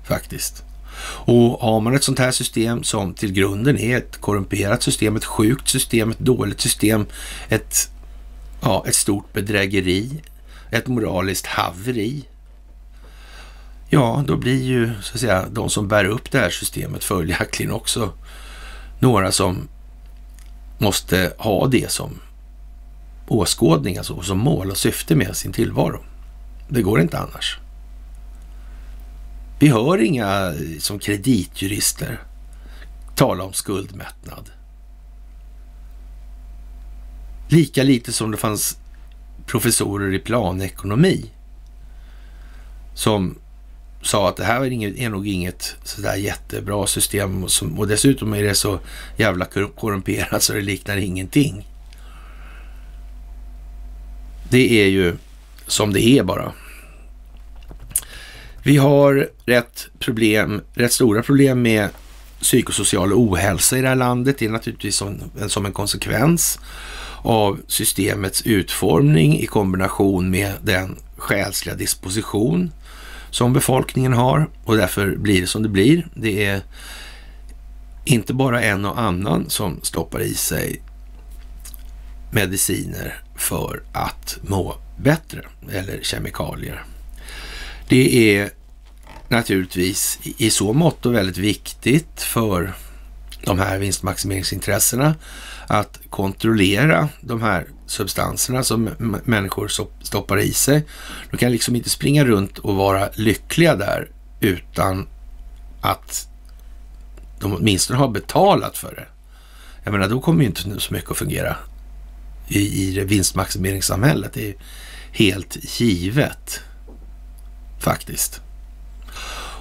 Faktiskt. Och har man ett sånt här system som till grunden är ett korrumperat system, ett sjukt system, ett dåligt system, ett, ja, ett stort bedrägeri, ett moraliskt haveri. Ja, då blir ju så att säga de som bär upp det här systemet följaktligen också några som måste ha det som åskådning, alltså som mål och syfte med sin tillvaro. Det går inte annars. Vi hör inga eh, som kreditjurister tala om skuldmättnad. Lika lite som det fanns professorer i planekonomi som sa att det här är, inget, är nog inget sådär jättebra system och, som, och dessutom är det så jävla korrumperat så det liknar ingenting. Det är ju som det är bara. Vi har rätt, problem, rätt stora problem med psykosocial ohälsa i det här landet. Det är naturligtvis som, som en konsekvens av systemets utformning i kombination med den själsliga disposition som befolkningen har och därför blir det som det blir. Det är inte bara en och annan som stoppar i sig mediciner för att må bättre eller kemikalier. Det är naturligtvis i så mått och väldigt viktigt för de här vinstmaximeringsintressena att kontrollera de här substanserna som människor stoppar i sig. De kan liksom inte springa runt och vara lyckliga där utan att de åtminstone har betalat för det. Jag menar, då kommer ju inte så mycket att fungera i, i det vinstmaximeringssamhället. Det är helt givet faktiskt.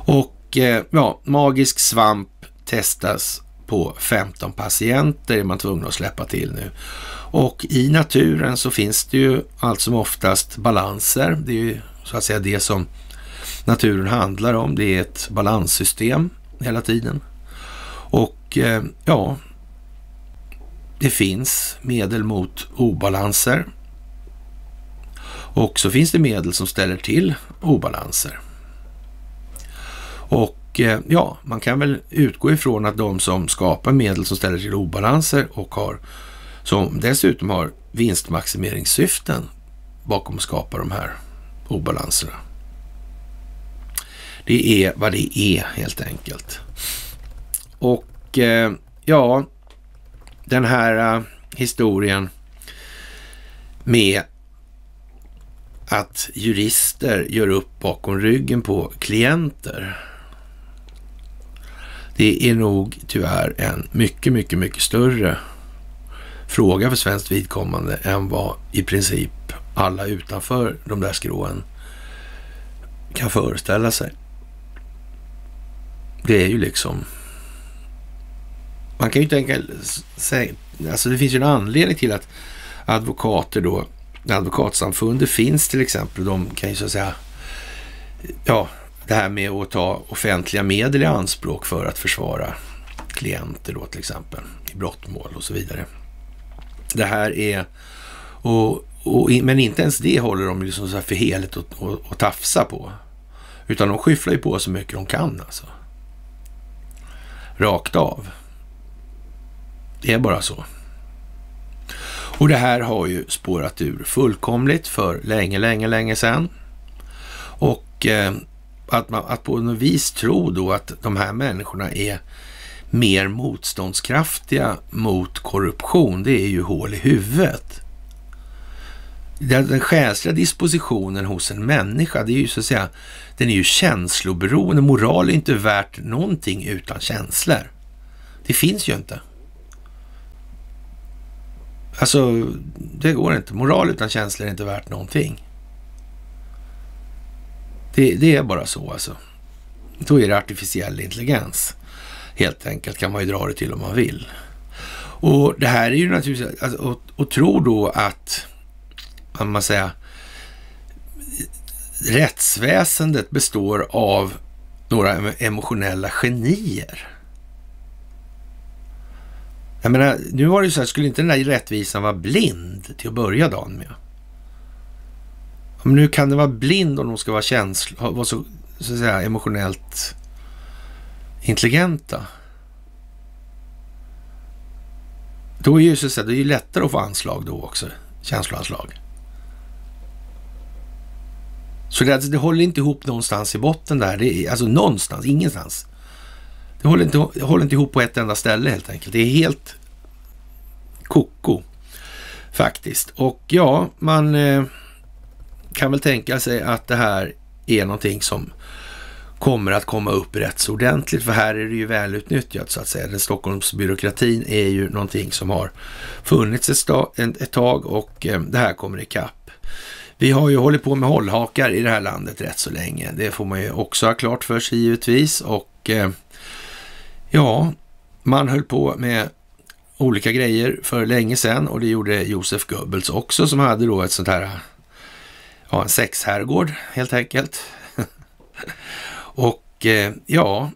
Och eh, ja, magisk svamp testas på 15 patienter är man tvungen att släppa till nu. Och i naturen så finns det ju allt som oftast balanser. Det är ju så att säga det som naturen handlar om. Det är ett balanssystem hela tiden. Och eh, ja, det finns medel mot obalanser. Och så finns det medel som ställer till obalanser. Och Eh, ja, man kan väl utgå ifrån att de som skapar medel som ställer till obalanser och har, som dessutom har vinstmaximeringssyften bakom att skapa de här obalanserna. Det är vad det är helt enkelt. Och eh, ja, den här eh, historien med att jurister gör upp bakom ryggen på klienter. Det är nog tyvärr en mycket, mycket, mycket större fråga för svenskt vidkommande än vad i princip alla utanför de där skråen kan föreställa sig. Det är ju liksom man kan ju tänka sig, alltså det finns ju en anledning till att advokater då, advokatsamfundet finns till exempel, de kan ju så att säga, ja, det här med att ta offentliga medel i anspråk för att försvara klienter då till exempel i brottmål och så vidare. Det här är, och, och, men inte ens det håller de liksom så för heligt att tafsa på. Utan de skyfflar ju på så mycket de kan alltså. Rakt av. Det är bara så. Och det här har ju spårat ur fullkomligt för länge, länge, länge sedan. Och eh, att, man, att på något vis tro då att de här människorna är mer motståndskraftiga mot korruption, det är ju hål i huvudet. Den, den själsliga dispositionen hos en människa, det är ju så att säga, den är ju känsloberoende. Moral är inte värt någonting utan känslor. Det finns ju inte. Alltså, det går inte. Moral utan känslor är inte värt någonting. Det, det är bara så alltså. Då är det artificiell intelligens. Helt enkelt kan man ju dra det till om man vill. Och det här är ju naturligtvis, alltså, och, och tro då att, vad man säga, rättsväsendet består av några emotionella genier. Jag menar, nu var det ju så här, skulle inte den där rättvisan vara blind till att börja dagen med? Men nu kan den vara blind om de ska vara känsla, vara så, så att säga, emotionellt intelligenta. Då är ju så att det är ju lättare att få anslag då också, känsloanslag. Så det, alltså, det håller inte ihop någonstans i botten där. Det är, alltså någonstans, ingenstans. Det håller, inte, det håller inte ihop på ett enda ställe helt enkelt. Det är helt koko faktiskt. Och ja, man eh, kan väl tänka sig att det här är någonting som kommer att komma upp rätt så ordentligt, för här är det ju välutnyttjat så att säga. Den Stockholmsbyråkratin är ju någonting som har funnits ett, ett tag och eh, det här kommer ikapp. Vi har ju hållit på med hållhakar i det här landet rätt så länge. Det får man ju också ha klart för sig givetvis och eh, ja, man höll på med olika grejer för länge sedan och det gjorde Josef Goebbels också som hade då ett sånt här, ja, en sexherrgård helt enkelt. <laughs> och eh, ja,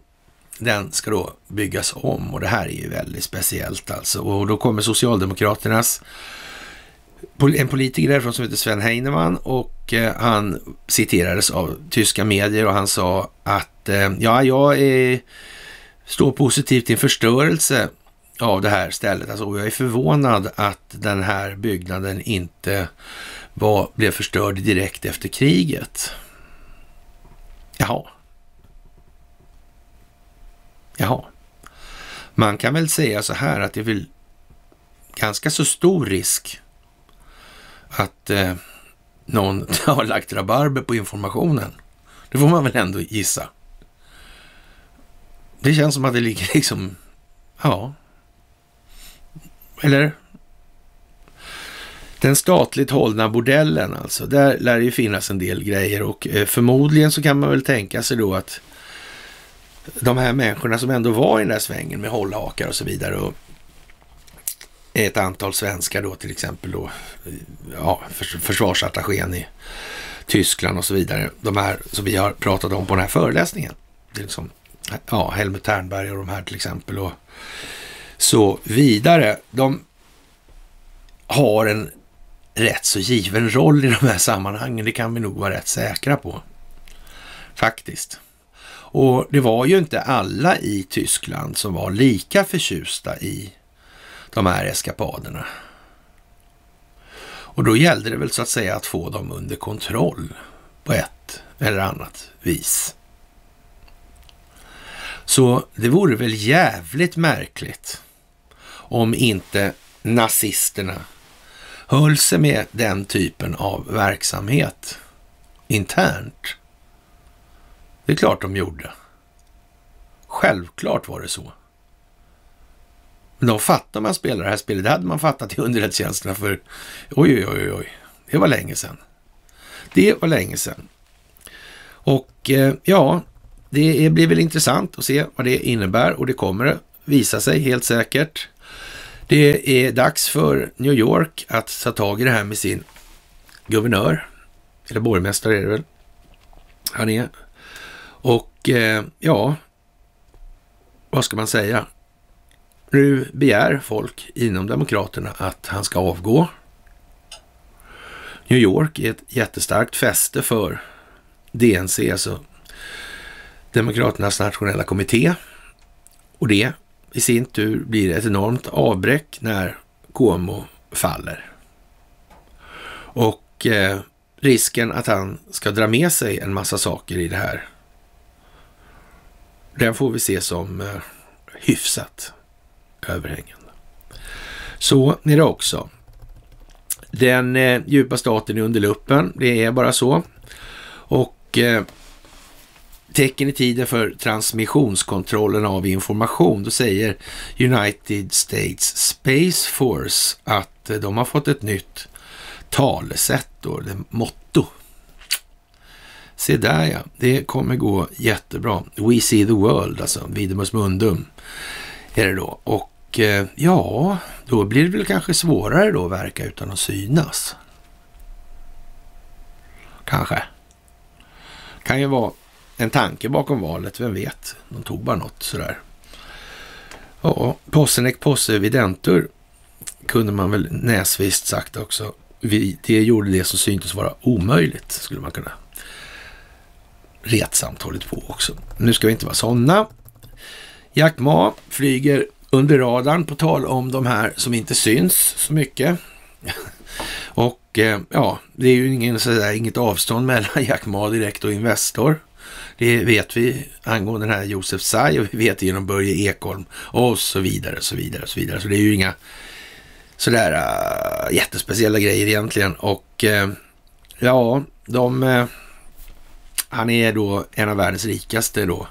den ska då byggas om och det här är ju väldigt speciellt alltså. Och då kommer Socialdemokraternas en politiker därifrån som heter Sven Heinemann och eh, han citerades av tyska medier och han sa att eh, ja, jag är, står positivt till en förstörelse av det här stället. Alltså, och jag är förvånad att den här byggnaden inte var, blev förstörd direkt efter kriget. Jaha. Jaha. Man kan väl säga så här att det är väl ganska så stor risk att eh, någon <laughs> har lagt rabarber på informationen. Det får man väl ändå gissa. Det känns som att det ligger liksom, ja. Eller? Den statligt hållna bordellen alltså. Där lär det ju finnas en del grejer och eh, förmodligen så kan man väl tänka sig då att de här människorna som ändå var i den där svängen med hållhakar och så vidare och ett antal svenskar då till exempel då, ja, försvarsattachén i Tyskland och så vidare. De här som vi har pratat om på den här föreläsningen. Det är liksom, ja, Helmut Ternberg och de här till exempel och så vidare. De har en rätt så given roll i de här sammanhangen. Det kan vi nog vara rätt säkra på. Faktiskt. Och det var ju inte alla i Tyskland som var lika förtjusta i de här eskapaderna. Och då gällde det väl så att säga att få dem under kontroll på ett eller annat vis. Så det vore väl jävligt märkligt om inte nazisterna höll sig med den typen av verksamhet internt. Det är klart de gjorde. Självklart var det så. Men de fattar man spelar det här spelet. Det hade man fattat i underrättelsetjänsterna för oj, oj, oj, oj. Det var länge sedan. Det var länge sedan. Och eh, ja, det blir väl intressant att se vad det innebär och det kommer visa sig helt säkert. Det är dags för New York att ta tag i det här med sin guvernör, eller borgmästare är det väl han är. Och eh, ja, vad ska man säga? Nu begär folk inom Demokraterna att han ska avgå. New York är ett jättestarkt fäste för DNC, alltså Demokraternas nationella kommitté. Och det i sin tur blir det ett enormt avbräck när Cuomo faller. Och eh, risken att han ska dra med sig en massa saker i det här, den får vi se som eh, hyfsat överhängande. Så är det också. Den eh, djupa staten är under luppen, det är bara så. Och eh, tecken i tiden för transmissionskontrollen av information. Då säger United States Space Force att eh, de har fått ett nytt talesätt, då, det motto. Se där ja, det kommer gå jättebra. We see the world, alltså videmus mundum är det då. Och eh, ja, då blir det väl kanske svårare då att verka utan att synas. Kanske. Kan ju vara en tanke bakom valet, vem vet? De tog bara något sådär. Ja, Possenek posse videntur kunde man väl näsvisst sagt också. det gjorde det som syntes vara omöjligt, skulle man kunna retsamt hållit på också. Nu ska vi inte vara sådana. Jack Ma flyger under radarn på tal om de här som inte syns så mycket. <laughs> och eh, ja, det är ju ingen, sådär, inget avstånd mellan <laughs> Jack Ma direkt och Investor. Det vet vi angående den här Josef Tsai och vi vet det genom Börje Ekholm och så vidare, så vidare, så vidare. Så det är ju inga sådär äh, jättespeciella grejer egentligen. Och äh, ja, de... Äh, han är då en av världens rikaste då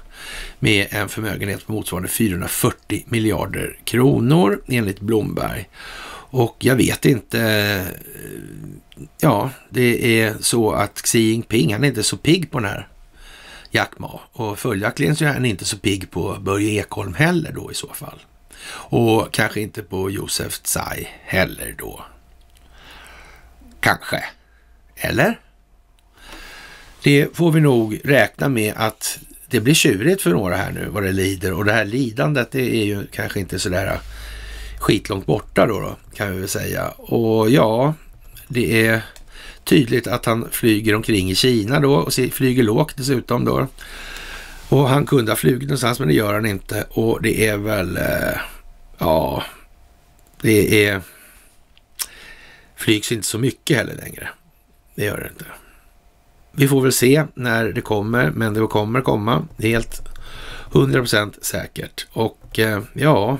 med en förmögenhet på motsvarande 440 miljarder kronor enligt Blomberg. Och jag vet inte, äh, ja, det är så att Xi Jinping, han är inte så pigg på den här Jack Ma och följaktligen så är han inte så pigg på Börje Ekholm heller då i så fall. Och kanske inte på Josef Tsai heller då. Kanske. Eller? Det får vi nog räkna med att det blir tjurigt för några här nu vad det lider och det här lidandet det är ju kanske inte sådär skitlångt borta då, då kan vi väl säga. Och ja, det är tydligt att han flyger omkring i Kina då och flyger lågt dessutom då. Och han kunde ha flugit någonstans men det gör han inte och det är väl, eh, ja, det är, flygs inte så mycket heller längre. Det gör det inte. Vi får väl se när det kommer, men det kommer komma. Helt 100% säkert. Och eh, ja,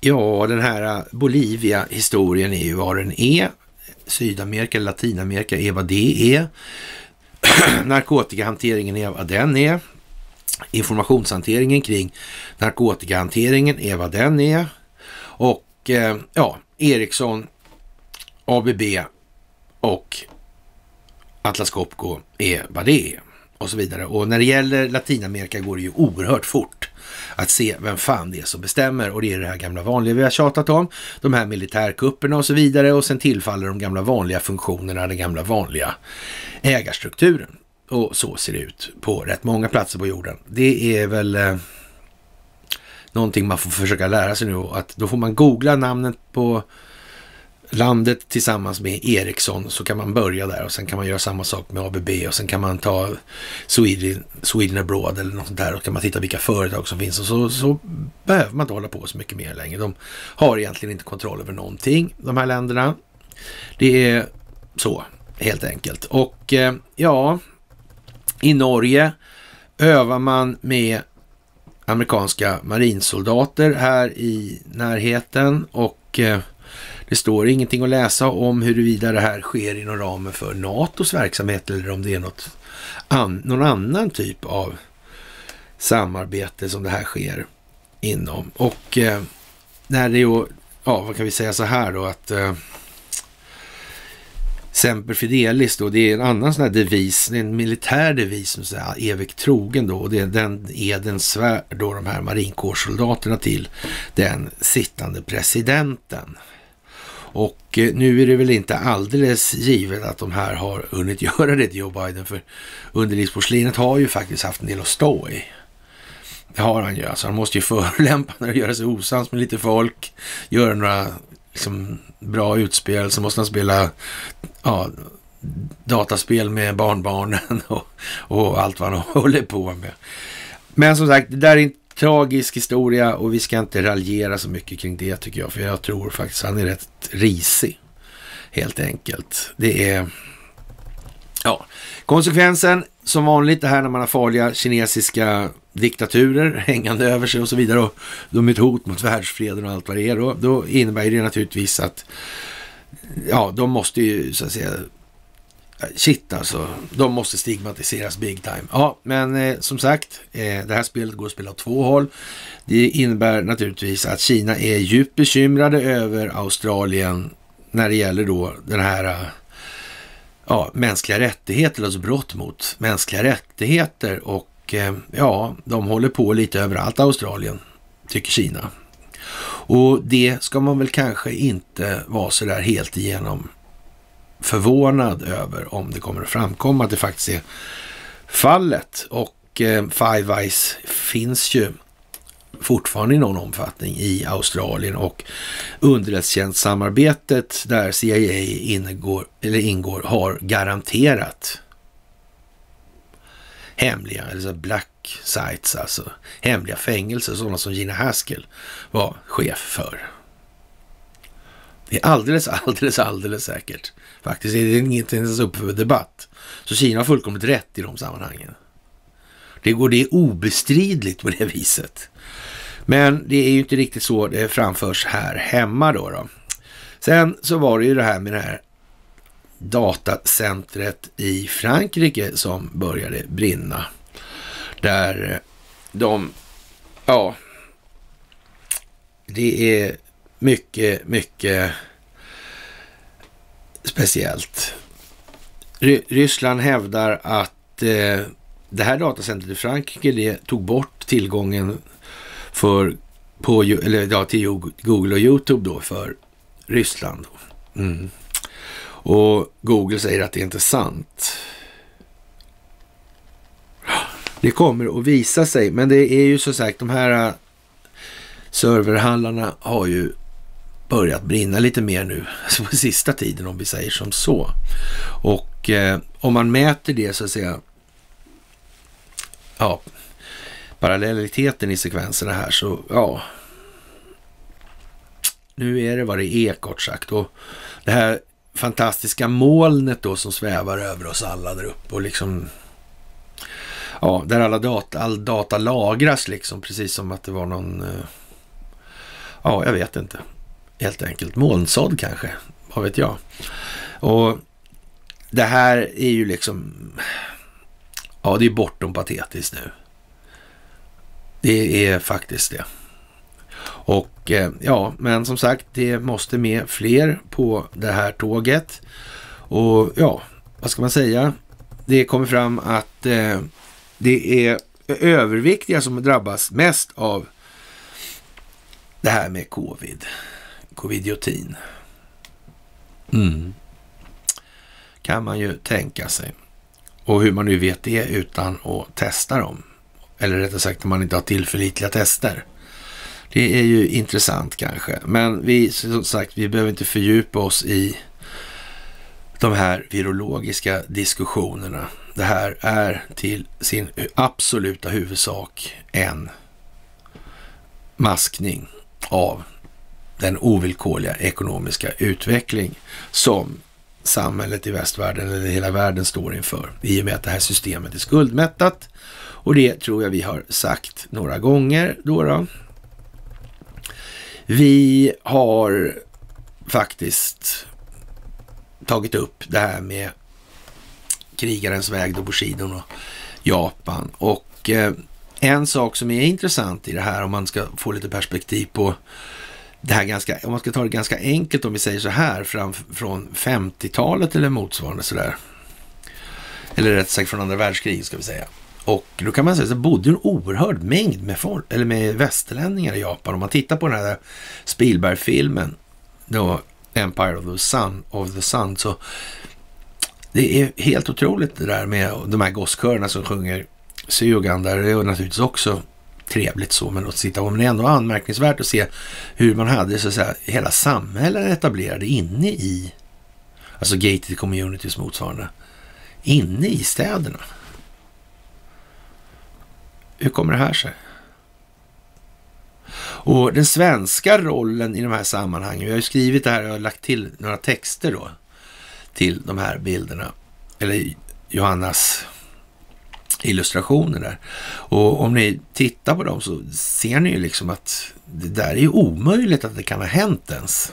ja, den här äh, Bolivia-historien är ju vad den är. Sydamerika, Latinamerika är vad det är. <clears throat> Narkotikahanteringen är vad den är. Informationshanteringen kring narkotikahanteringen är vad den är. Och eh, ja, Ericsson, ABB och Atlas Copco är vad det är och så vidare. Och när det gäller Latinamerika går det ju oerhört fort att se vem fan det är som bestämmer och det är det här gamla vanliga vi har tjatat om. De här militärkupperna och så vidare och sen tillfaller de gamla vanliga funktionerna, den gamla vanliga ägarstrukturen. Och så ser det ut på rätt många platser på jorden. Det är väl eh, någonting man får försöka lära sig nu att då får man googla namnet på landet tillsammans med Ericsson så kan man börja där och sen kan man göra samma sak med ABB och sen kan man ta Sweden, Sweden Abroad eller något sånt där och kan man titta vilka företag som finns och så, så behöver man inte hålla på så mycket mer längre. De har egentligen inte kontroll över någonting, de här länderna. Det är så helt enkelt. Och eh, ja, i Norge övar man med amerikanska marinsoldater här i närheten och eh, det står ingenting att läsa om huruvida det här sker inom ramen för NATOs verksamhet eller om det är något an, någon annan typ av samarbete som det här sker inom. Och eh, när det ju, ja vad kan vi säga så här då att eh, Semper Fidelis då, det är en annan sån här devis, det är en militär devis som säger evigt trogen då och det är den eden svär då de här marinkårssoldaterna till den sittande presidenten. Och eh, nu är det väl inte alldeles givet att de här har hunnit <laughs> göra det till Joe Biden, för underlivsporslinet har ju faktiskt haft en del att stå i. Det har han ju. Alltså han måste ju <laughs> förolämpa när det göra sig osams med lite folk, göra några liksom, bra utspel, så måste han spela ja, dataspel med barnbarnen <laughs> och, och allt vad han håller på med. Men som sagt, det där är inte tragisk historia och vi ska inte raljera så mycket kring det tycker jag. För jag tror faktiskt han är rätt risig. Helt enkelt. Det är... Ja, konsekvensen som vanligt det här när man har farliga kinesiska diktaturer hängande över sig och så vidare och de är ett hot mot världsfreden och allt vad det är då, då innebär det naturligtvis att ja, de måste ju så att säga Eh, shit alltså, de måste stigmatiseras big time. Ja, men eh, som sagt, eh, det här spelet går att spela åt två håll. Det innebär naturligtvis att Kina är djupt bekymrade över Australien när det gäller då den här eh, ja, mänskliga rättigheter, alltså brott mot mänskliga rättigheter. Och eh, ja, de håller på lite överallt Australien, tycker Kina. Och det ska man väl kanske inte vara så där helt igenom förvånad över om det kommer att framkomma att det faktiskt är fallet. Och eh, Five Eyes finns ju fortfarande i någon omfattning i Australien och underrättelsetjänstsamarbetet där CIA ingår, eller ingår har garanterat hemliga, alltså black sites alltså, hemliga fängelser, sådana som Gina Haskell var chef för. Det är alldeles, alldeles, alldeles säkert. Faktiskt är det inte ens upp för debatt. Så Kina har fullkomligt rätt i de sammanhangen. Det går, det är obestridligt på det viset. Men det är ju inte riktigt så det framförs här hemma då. då. Sen så var det ju det här med det här datacentret i Frankrike som började brinna. Där de, ja, det är mycket, mycket speciellt. Ryssland hävdar att eh, det här datacentret i Frankrike det tog bort tillgången för, på, eller, ja, till Google och YouTube då för Ryssland. Mm. Och Google säger att det inte är sant. Det kommer att visa sig, men det är ju som sagt de här serverhandlarna serverhallarna har ju börjat brinna lite mer nu <laughs> på sista tiden om vi säger som så. Och eh, om man mäter det så att säga, ja, parallelliteten i sekvenserna här så ja, nu är det vad det är kort sagt. Och det här fantastiska molnet då som svävar över oss alla där uppe och liksom ja, där alla data, all data lagras liksom, precis som att det var någon, eh, ja, jag vet inte, helt enkelt molnsådd kanske, vad vet jag. Och det här är ju liksom, ja, det är bortom patetiskt nu. Det är faktiskt det. Och eh, ja, men som sagt, det måste med fler på det här tåget. Och ja, vad ska man säga? Det kommer fram att eh, det är överviktiga som drabbas mest av det här med covid. Covidiotin. Mm. Kan man ju tänka sig. Och hur man nu vet det utan att testa dem. Eller rättare sagt om man inte har tillförlitliga tester. Det är ju intressant kanske. Men vi, som sagt, vi behöver inte fördjupa oss i de här virologiska diskussionerna. Det här är till sin absoluta huvudsak en maskning av den ovillkorliga ekonomiska utveckling som samhället i västvärlden eller hela världen står inför i och med att det här systemet är skuldmättat. Och det tror jag vi har sagt några gånger då. då. Vi har faktiskt tagit upp det här med krigarens väg då Bushidon och Japan. Och eh, en sak som är intressant i det här om man ska få lite perspektiv på det här ganska, om man ska ta det ganska enkelt om vi säger så här, fram, från 50-talet eller motsvarande sådär. Eller rätt sagt från andra världskriget ska vi säga. Och då kan man säga att det bodde en oerhörd mängd med, folk, eller med västerlänningar i Japan. Om man tittar på den här Spielberg-filmen, då Empire of the Sun, of the Sun så det är helt otroligt det där med de här gosskörerna som sjunger Sugan där. Det är naturligtvis också trevligt så, men att sitta och men det är ändå anmärkningsvärt att se hur man hade så att säga hela samhällen etablerade inne i, alltså gated communities motsvarande, inne i städerna. Hur kommer det här sig? Och den svenska rollen i de här sammanhangen, vi har ju skrivit det här och lagt till några texter då till de här bilderna, eller Johannas illustrationer där. Och om ni tittar på dem så ser ni ju liksom att det där är omöjligt att det kan ha hänt ens.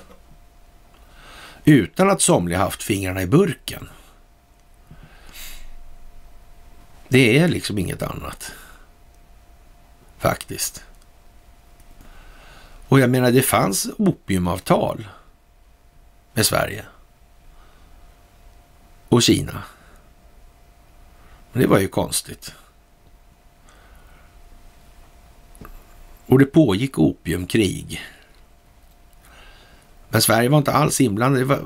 Utan att somliga haft fingrarna i burken. Det är liksom inget annat faktiskt. Och jag menar, det fanns opiumavtal med Sverige och Kina. Det var ju konstigt. Och det pågick opiumkrig. Men Sverige var inte alls inblandat. Det var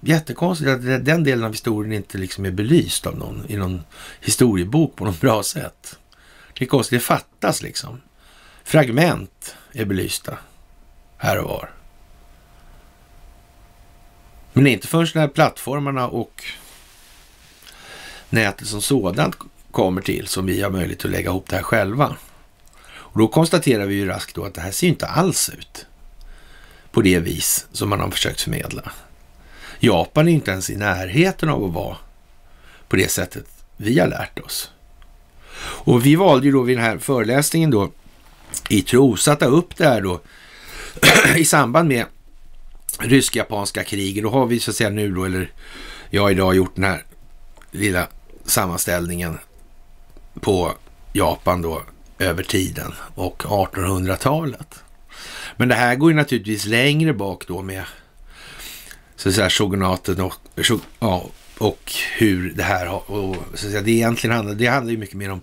jättekonstigt att den delen av historien inte liksom är belyst av någon i någon historiebok på något bra sätt. Det är konstigt, det fattas liksom. Fragment är belysta här och var. Men inte förrän när plattformarna och nätet som sådant kommer till som vi har möjlighet att lägga ihop det här själva. Och då konstaterar vi ju raskt då att det här ser inte alls ut på det vis som man har försökt förmedla. Japan är inte ens i närheten av att vara på det sättet vi har lärt oss. Och vi valde ju då vid den här föreläsningen då i Trosa att ta upp det här då <clears throat> i samband med rysk-japanska kriget. Då har vi så att säga nu då, eller jag idag gjort den här lilla sammanställningen på Japan då över tiden och 1800-talet. Men det här går ju naturligtvis längre bak då med så att säga shogunaten och, ja, och hur det här har, och, så att säga, det egentligen handlar, det handlar ju mycket mer om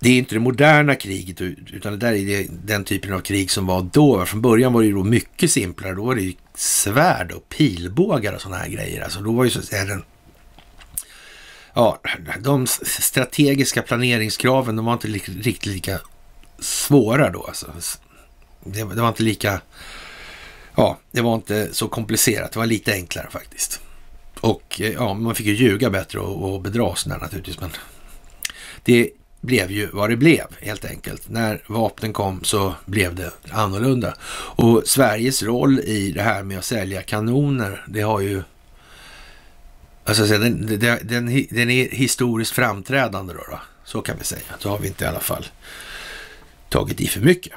det är inte det moderna kriget utan det där är det, den typen av krig som var då. Från början var det ju då mycket simplare. Då var det ju svärd och pilbågar och sådana här grejer. Alltså då var ju så att säga den, ja, de strategiska planeringskraven, de var inte riktigt lika svåra då. Alltså. Det, det, var inte lika, ja, det var inte så komplicerat. Det var lite enklare faktiskt. Och eh, ja, man fick ju ljuga bättre och, och bedra sådär naturligtvis. Men det blev ju vad det blev helt enkelt. När vapnen kom så blev det annorlunda. Och Sveriges roll i det här med att sälja kanoner, det har ju... Alltså den, den, den, den är historiskt framträdande då, då, Så kan vi säga. Så har vi inte i alla fall tagit i för mycket.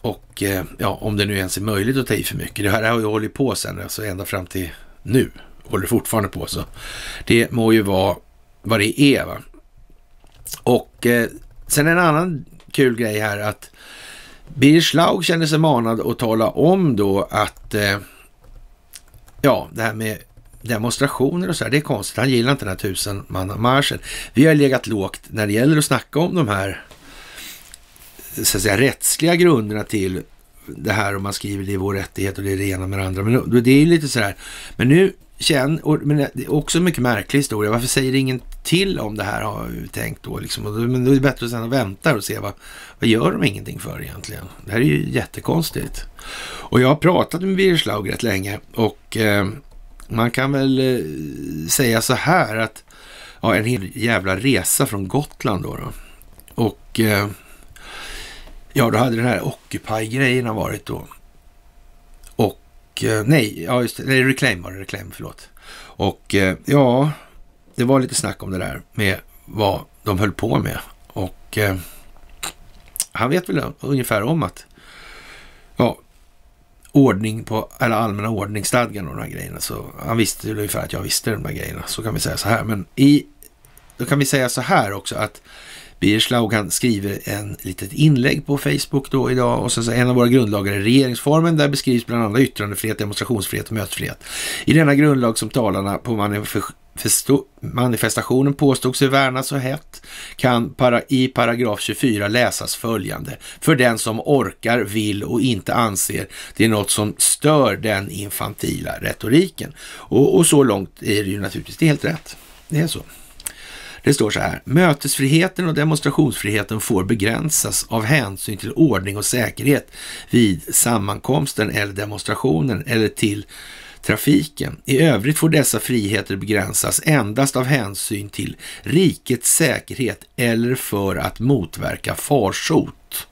Och eh, ja, om det nu ens är möjligt att ta i för mycket. Det här har ju hållit på sen, alltså ända fram till nu. Håller fortfarande på så. Det må ju vara vad det är va. Och eh, sen en annan kul grej här att Birger Schlaug kände sig manad att tala om då att eh, ja, det här med demonstrationer och så här, det är konstigt. Han gillar inte den här tusenmannamarschen. Vi har legat lågt när det gäller att snacka om de här så att säga, rättsliga grunderna till det här om man skriver det är vår rättighet och det är det ena med det andra. Men det är lite så här, men nu känn, och, men det är också en mycket märklig historia. Varför säger ingen till om det här har vi tänkt då? Liksom. Men då är det bättre att sen vänta och se vad, vad gör de ingenting för egentligen? Det här är ju jättekonstigt. Och jag har pratat med Birger Schlaug rätt länge och eh, man kan väl eh, säga så här att ja, en hel jävla resa från Gotland då. då. Och eh, ja, då hade den här Occupy-grejerna varit då. Eh, nej, ja just det, nej, Reclaim var det, Reclaim, förlåt. Och eh, ja, det var lite snack om det där med vad de höll på med. Och eh, han vet väl ungefär om att ordning på, eller allmänna ordningsstadgan och de här grejerna. Så han visste ungefär att jag visste de här grejerna. Så kan vi säga så här. Men i, då kan vi säga så här också att Birger Schlaug han skriver en litet inlägg på Facebook då idag och sen så en av våra grundlagar är regeringsformen. Där beskrivs bland annat yttrandefrihet, demonstrationsfrihet och mötesfrihet. I denna grundlag som talarna på manifestationen påstod sig värna så hett kan para, i paragraf 24 läsas följande. För den som orkar, vill och inte anser det är något som stör den infantila retoriken. Och, och så långt är det ju naturligtvis, det är helt rätt. Det är så. Det står så här. Mötesfriheten och demonstrationsfriheten får begränsas av hänsyn till ordning och säkerhet vid sammankomsten eller demonstrationen eller till trafiken. I övrigt får dessa friheter begränsas endast av hänsyn till rikets säkerhet eller för att motverka farsot.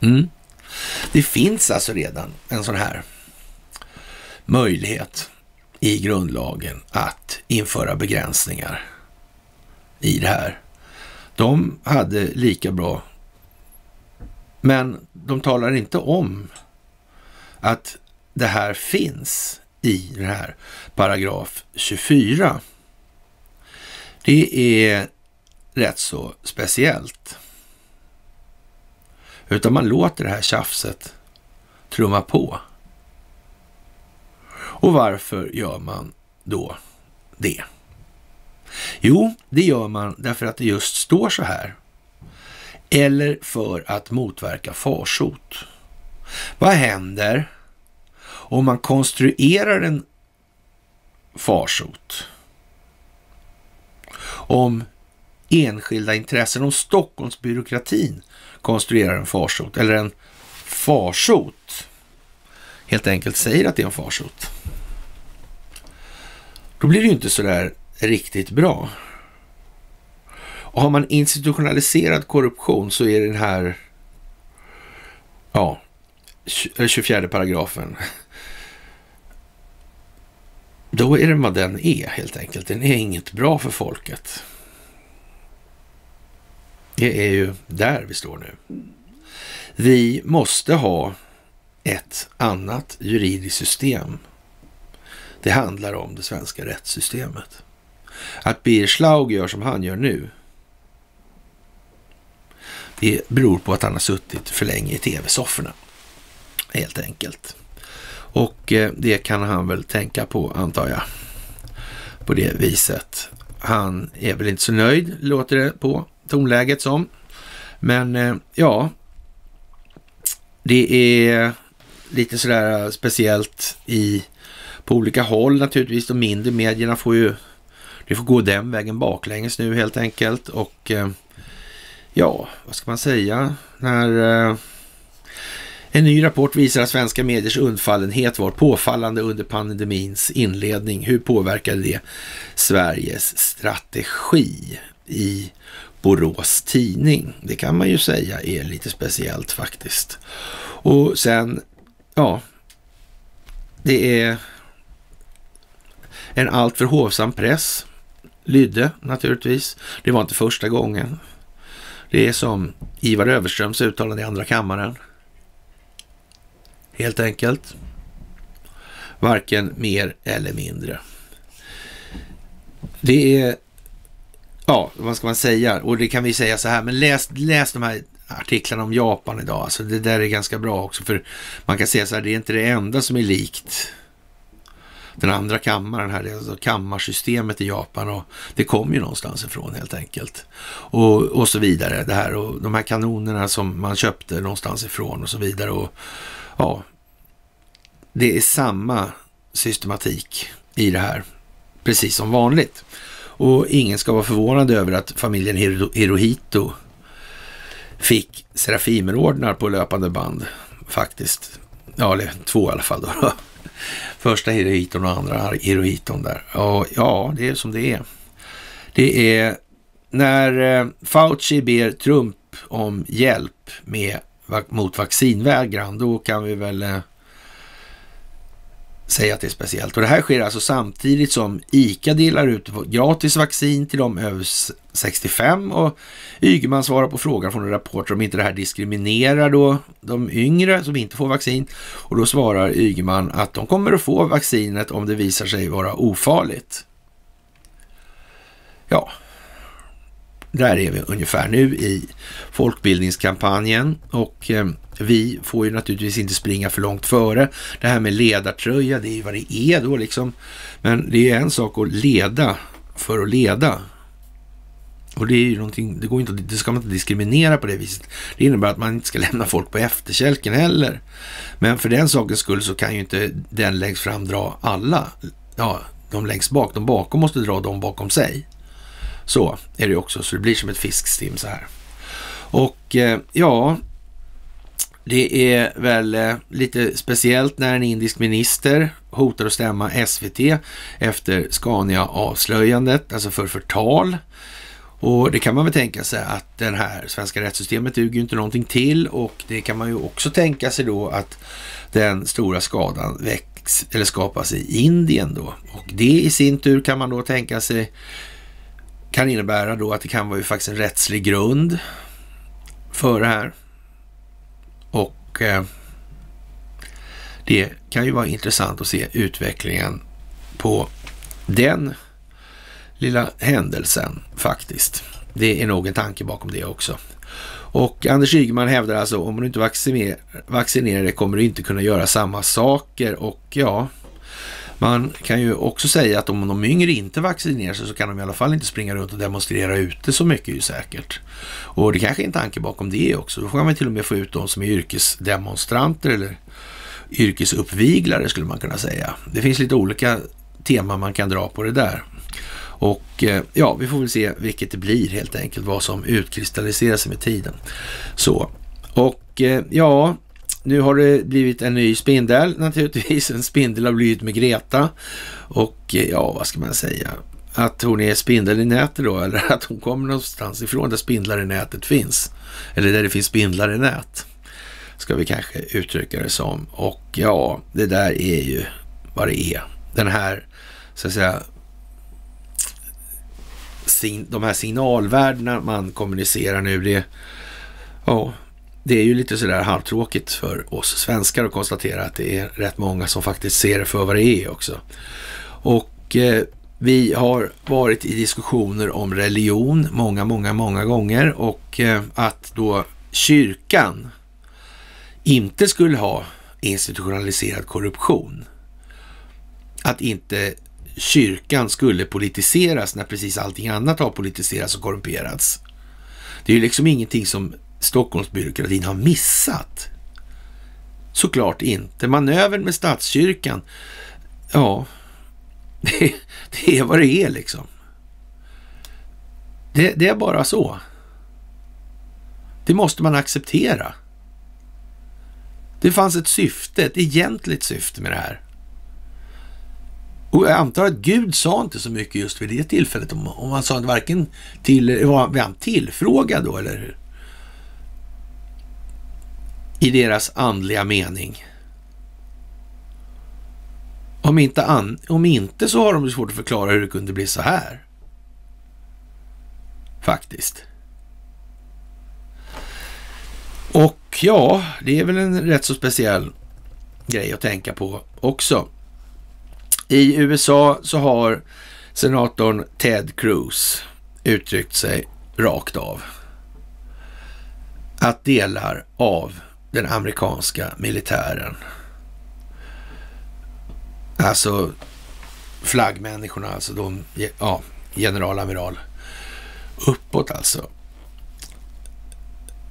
Mm. Det finns alltså redan en sån här möjlighet i grundlagen att införa begränsningar i det här. De hade lika bra, men de talar inte om att det här finns i den här paragraf 24. Det är rätt så speciellt. Utan man låter det här tjafset trumma på. Och varför gör man då det? Jo, det gör man därför att det just står så här. Eller för att motverka farsot. Vad händer om man konstruerar en farsot? Om enskilda intressen, om Stockholmsbyråkratin konstruerar en farsot eller en farsot helt enkelt säger att det är en farsot. Då blir det ju inte så där riktigt bra. Och har man institutionaliserad korruption så är den här, ja, 24 eh, paragrafen, då är den vad den är helt enkelt. Den är inget bra för folket. Det är ju där vi står nu. Vi måste ha ett annat juridiskt system. Det handlar om det svenska rättssystemet. Att Birger Schlaug gör som han gör nu, det beror på att han har suttit för länge i tv-sofforna. Helt enkelt. Och eh, det kan han väl tänka på, antar jag. På det viset. Han är väl inte så nöjd, låter det på tonläget som. Men eh, ja, det är lite sådär speciellt i på olika håll naturligtvis. De mindre medierna får ju, det får gå den vägen baklänges nu helt enkelt. Och eh, ja, vad ska man säga? När eh, en ny rapport visar att svenska mediers undfallenhet var påfallande under pandemins inledning. Hur påverkade det Sveriges strategi i Borås Tidning? Det kan man ju säga är lite speciellt faktiskt. Och sen, ja, det är en alltför hovsam press lydde naturligtvis. Det var inte första gången. Det är som Ivar Överströms uttalande i andra kammaren. Helt enkelt. Varken mer eller mindre. Det är, ja, vad ska man säga? Och det kan vi säga så här, men läs, läs de här artiklarna om Japan idag. Alltså det där är ganska bra också, för man kan säga så här, det är inte det enda som är likt den andra kammaren här, Det alltså kammarsystemet i Japan och det kom ju någonstans ifrån helt enkelt. Och, och så vidare, det här och de här kanonerna som man köpte någonstans ifrån och så vidare och ja, det är samma systematik i det här, precis som vanligt. Och ingen ska vara förvånad över att familjen Hirohito fick Serafimerordnar på löpande band faktiskt. Ja, eller två i alla fall då. <laughs> Första Hirohiton och andra Hirohiton där. Och ja, det är som det är. Det är när eh, Fauci ber Trump om hjälp med, mot vaccinvägran, då kan vi väl eh, säga att det är speciellt. Och det här sker alltså samtidigt som ICA delar ut gratis vaccin till de över 65 och Ygeman svarar på frågan från en reporter om inte det här diskriminerar då de yngre som inte får vaccin. Och då svarar Ygeman att de kommer att få vaccinet om det visar sig vara ofarligt. Ja, där är vi ungefär nu i folkbildningskampanjen och eh, vi får ju naturligtvis inte springa för långt före. Det här med ledartröja, det är ju vad det är då liksom. Men det är en sak att leda för att leda. Och det är ju någonting, det går inte, det ska man inte diskriminera på det viset. Det innebär att man inte ska lämna folk på efterkälken heller. Men för den sakens skull så kan ju inte den längst fram dra alla. Ja, de längst bak, de bakom måste dra de bakom sig. Så är det också, så det blir som ett fiskstim så här. Och eh, ja, det är väl eh, lite speciellt när en indisk minister hotar att stämma SVT efter Scania-avslöjandet, alltså för förtal. Och det kan man väl tänka sig att det här svenska rättssystemet duger ju inte någonting till och det kan man ju också tänka sig då att den stora skadan väcks eller skapas i Indien då. Och det i sin tur kan man då tänka sig kan innebära då att det kan vara ju faktiskt en rättslig grund för det här. Och eh, det kan ju vara intressant att se utvecklingen på den lilla händelsen faktiskt. Det är nog en tanke bakom det också. Och Anders Ygeman hävdar alltså om du inte vaccinerar dig kommer du inte kunna göra samma saker och ja, man kan ju också säga att om de yngre inte vaccinerar sig så kan de i alla fall inte springa runt och demonstrera ute så mycket ju säkert. Och det kanske är en tanke bakom det också. Då får man till och med få ut de som är yrkesdemonstranter eller yrkesuppviglare skulle man kunna säga. Det finns lite olika teman man kan dra på det där. Och eh, ja, vi får väl se vilket det blir helt enkelt, vad som utkristalliserar sig med tiden. Så, och eh, ja, nu har det blivit en ny spindel naturligtvis. En spindel har blivit med Greta. Och eh, ja, vad ska man säga? att hon är spindel i nätet då, eller att hon kommer någonstans ifrån där spindlar i nätet finns. Eller där det finns spindlar i nät, ska vi kanske uttrycka det som. Och ja, det där är ju vad det är. Den här, så att säga, sin, de här signalvärdena man kommunicerar nu, det, ja, det är ju lite sådär halvtråkigt för oss svenskar att konstatera att det är rätt många som faktiskt ser det för vad det är också. Och eh, vi har varit i diskussioner om religion många, många, många gånger och eh, att då kyrkan inte skulle ha institutionaliserad korruption. Att inte kyrkan skulle politiseras när precis allting annat har politiserats och korrumperats. Det är ju liksom ingenting som Stockholmsbyråkratin har missat. Såklart inte. Manövern med statskyrkan, ja, <laughs> det, det är vad det är liksom. Det, det är bara så. Det måste man acceptera. Det fanns ett syfte, ett egentligt syfte med det här. Och jag antar att Gud sa inte så mycket just vid det tillfället. Om, om han sa varken till, var han tillfrågad då eller hur? I deras andliga mening. Om inte, an, om inte så har de svårt att förklara hur det kunde bli så här. Faktiskt. Och ja, det är väl en rätt så speciell grej att tänka på också. I USA så har senatorn Ted Cruz uttryckt sig rakt av. Att delar av den amerikanska militären, alltså flaggmänniskorna, alltså de, ja, generalamiral, uppåt alltså,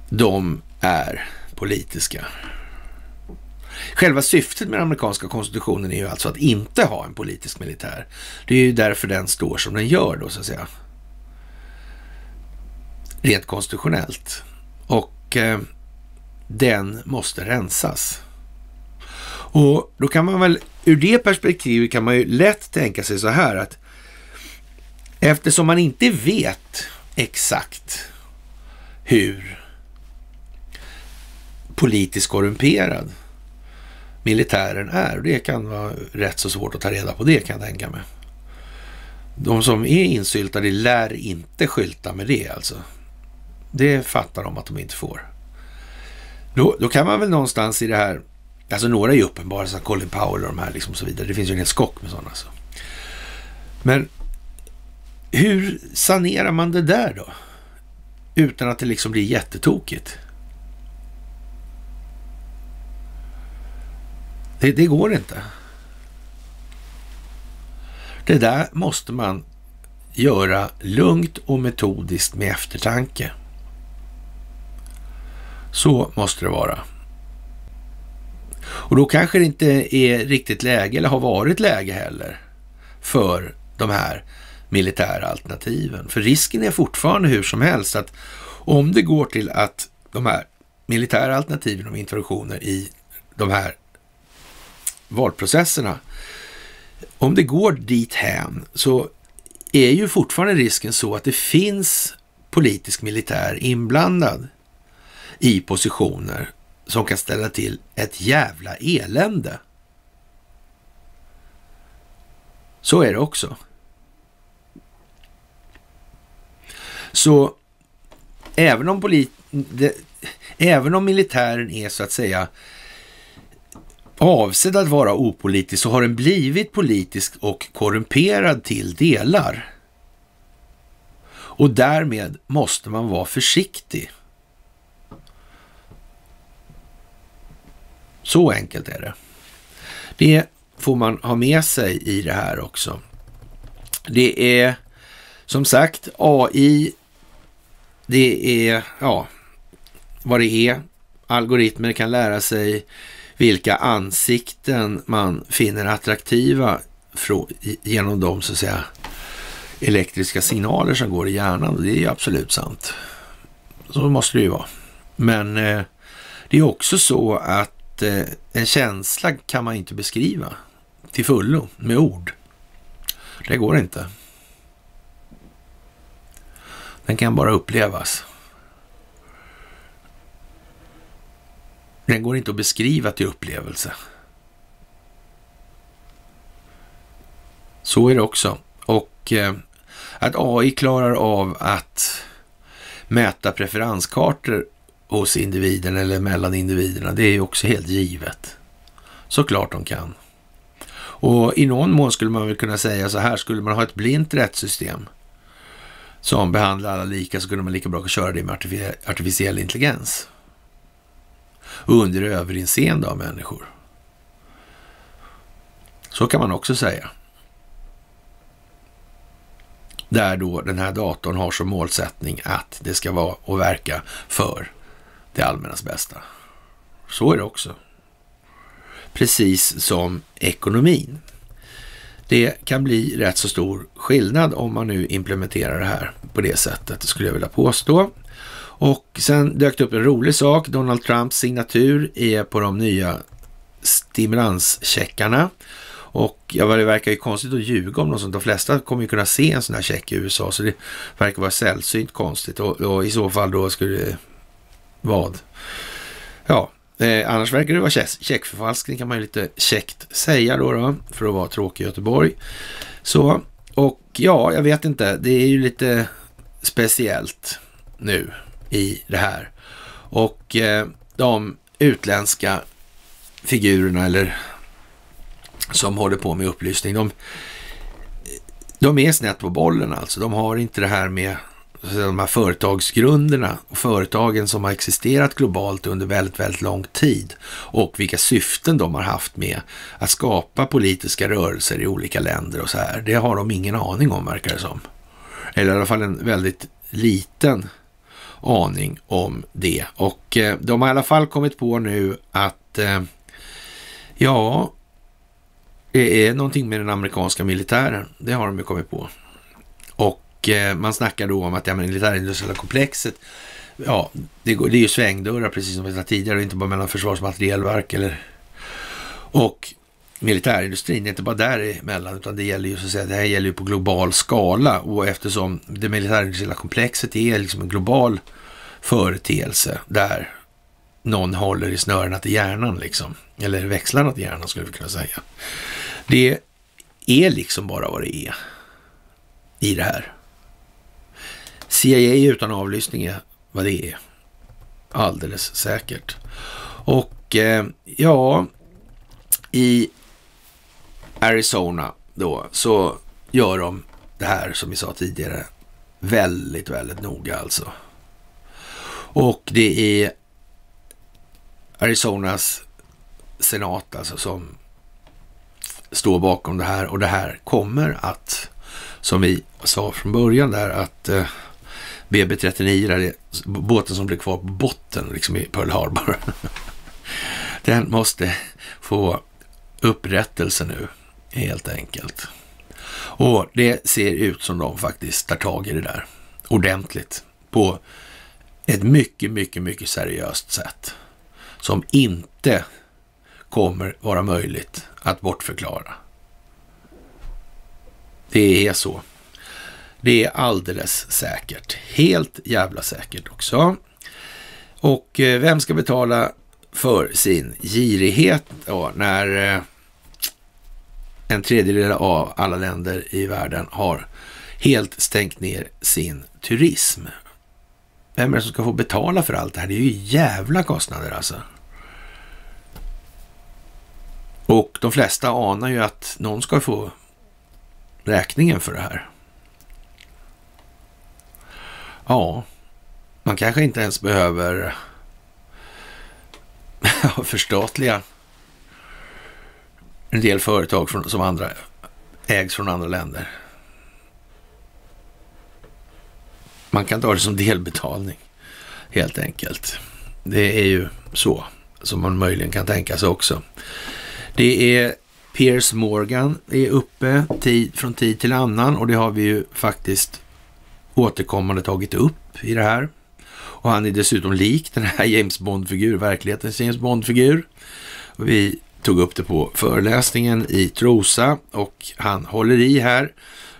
de är politiska. Själva syftet med den amerikanska konstitutionen är ju alltså att inte ha en politisk militär. Det är ju därför den står som den gör då, så att säga. Rent konstitutionellt. Och eh, den måste rensas. Och då kan man väl, ur det perspektivet kan man ju lätt tänka sig så här att eftersom man inte vet exakt hur politiskt korrumperad militären är. Det kan vara rätt så svårt att ta reda på det kan jag tänka mig. De som är insyltade lär inte skylta med det alltså. Det fattar de att de inte får. Då, då kan man väl någonstans i det här, alltså några är ju uppenbara, som Colin Powell och de här liksom och så vidare. Det finns ju en hel skock med sådana. Så. Men hur sanerar man det där då? Utan att det liksom blir jättetokigt. Det, det går inte. Det där måste man göra lugnt och metodiskt med eftertanke. Så måste det vara. Och då kanske det inte är riktigt läge, eller har varit läge heller, för de här militära alternativen. För risken är fortfarande hur som helst att om det går till att de här militära alternativen och introduktioner i de här valprocesserna, om det går dit hem så är ju fortfarande risken så att det finns politisk militär inblandad i positioner som kan ställa till ett jävla elände. Så är det också. Så även om, polit, det, även om militären är så att säga avsedd att vara opolitisk så har den blivit politisk och korrumperad till delar. Och därmed måste man vara försiktig. Så enkelt är det. Det får man ha med sig i det här också. Det är som sagt AI, det är ja, vad det är. Algoritmer kan lära sig vilka ansikten man finner attraktiva genom de så att säga elektriska signaler som går i hjärnan. Det är ju absolut sant. Så måste det ju vara. Men eh, det är också så att eh, en känsla kan man inte beskriva till fullo med ord. Det går inte. Den kan bara upplevas. Den går inte att beskriva till upplevelse. Så är det också. Och eh, att AI klarar av att mäta preferenskartor hos individen eller mellan individerna, det är ju också helt givet. Såklart de kan. Och i någon mån skulle man väl kunna säga så här, skulle man ha ett blint rättssystem som behandlar alla lika så kunde man lika bra köra det med artificiell intelligens. Under överinseende av människor. Så kan man också säga. Där då den här datorn har som målsättning att det ska vara och verka för det allmännas bästa. Så är det också. Precis som ekonomin. Det kan bli rätt så stor skillnad om man nu implementerar det här på det sättet, skulle jag vilja påstå. Och sen dök det upp en rolig sak. Donald Trumps signatur är på de nya stimulanscheckarna. Och ja, det verkar ju konstigt att ljuga om något sånt. De flesta kommer ju kunna se en sån här check i USA, så det verkar vara sällsynt konstigt. Och, och i så fall då skulle det... Vad? Ja, eh, annars verkar det vara checkförfalskning kan man ju lite käckt säga då, då för att vara tråkig i Göteborg. Så, och ja, jag vet inte. Det är ju lite speciellt nu i det här. Och eh, de utländska figurerna eller som håller på med upplysning, de, de är snett på bollen alltså. De har inte det här med de här företagsgrunderna och företagen som har existerat globalt under väldigt, väldigt lång tid och vilka syften de har haft med att skapa politiska rörelser i olika länder och så här. Det har de ingen aning om verkar det som. Eller i alla fall en väldigt liten aning om det. Och eh, de har i alla fall kommit på nu att eh, ja, det är någonting med den amerikanska militären. Det har de ju kommit på. Och Eh, man snackar då om att ja, militärindustriella komplexet, ja, det, går, det är ju svängdörrar precis som vi sa tidigare, inte bara mellan försvarsmaterielverk eller och militärindustrin. Det är inte bara däremellan, utan det gäller ju så att säga, det här gäller ju på global skala och eftersom det militärindustriella komplexet är liksom en global företeelse där någon håller i snörena till hjärnan liksom, eller växlarna till hjärnan skulle vi kunna säga. Det är liksom bara vad det är i det här. CIA utan avlyssning är vad det är. Alldeles säkert. Och eh, ja, i Arizona då så gör de det här som vi sa tidigare väldigt, väldigt noga alltså. Och det är Arizonas senat alltså som står bakom det här och det här kommer att, som vi sa från början där, att eh, BB39, där är båten som blev kvar på botten liksom i Pearl Harbor, <laughs> den måste få upprättelse nu, helt enkelt. Och det ser ut som de faktiskt tar tag i det där ordentligt på ett mycket, mycket, mycket seriöst sätt som inte kommer vara möjligt att bortförklara. Det är så. Det är alldeles säkert. Helt jävla säkert också. Och eh, vem ska betala för sin girighet då, när eh, en tredjedel av alla länder i världen har helt stängt ner sin turism? Vem är det som ska få betala för allt det här? Det är ju jävla kostnader alltså. Och de flesta anar ju att någon ska få räkningen för det här. Ja, man kanske inte ens behöver <laughs> förstatliga en del företag från, som andra, ägs från andra länder. Man kan ta det som delbetalning helt enkelt. Det är ju så som man möjligen kan tänka sig också. Det är Piers Morgan är uppe tid, från tid till annan och det har vi ju faktiskt återkommande tagit upp i det här. Och han är dessutom lik den här James Bond-figur, verklighetens James Bond-figur. Vi tog upp det på föreläsningen i Trosa och han håller i här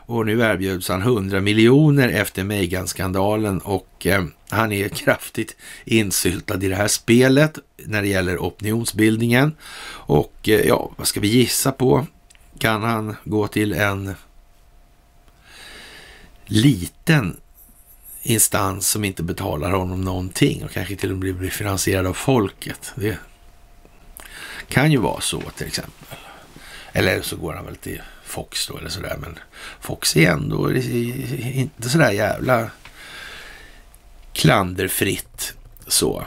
och nu erbjuds han 100 miljoner efter Megan-skandalen och eh, han är <laughs> kraftigt insyltad i det här spelet när det gäller opinionsbildningen. Och eh, ja, vad ska vi gissa på? Kan han gå till en liten instans som inte betalar honom någonting och kanske till och med blir finansierad av folket. Det kan ju vara så till exempel. Eller så går han väl till Fox då eller sådär. Men Fox är ändå inte sådär jävla klanderfritt så.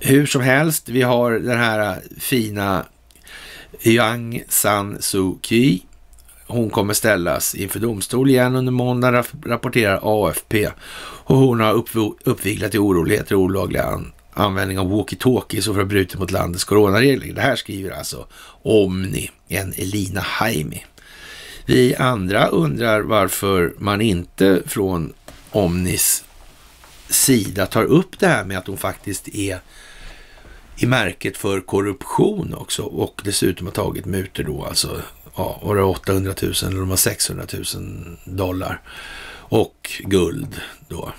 Hur som helst, vi har den här fina Yang San Suu Kyi. Hon kommer ställas inför domstol igen under måndag, rapporterar AFP. Och hon har uppviglat till oroligheter och olagliga användning av walkie-talkies och för att mot landets coronaregler. Det här skriver alltså Omni, en Elina Haimi. Vi andra undrar varför man inte från Omnis sida tar upp det här med att hon faktiskt är i märket för korruption också och dessutom har tagit mutor då, alltså ja, var det 800 000 eller de har 600 000 dollar och guld då.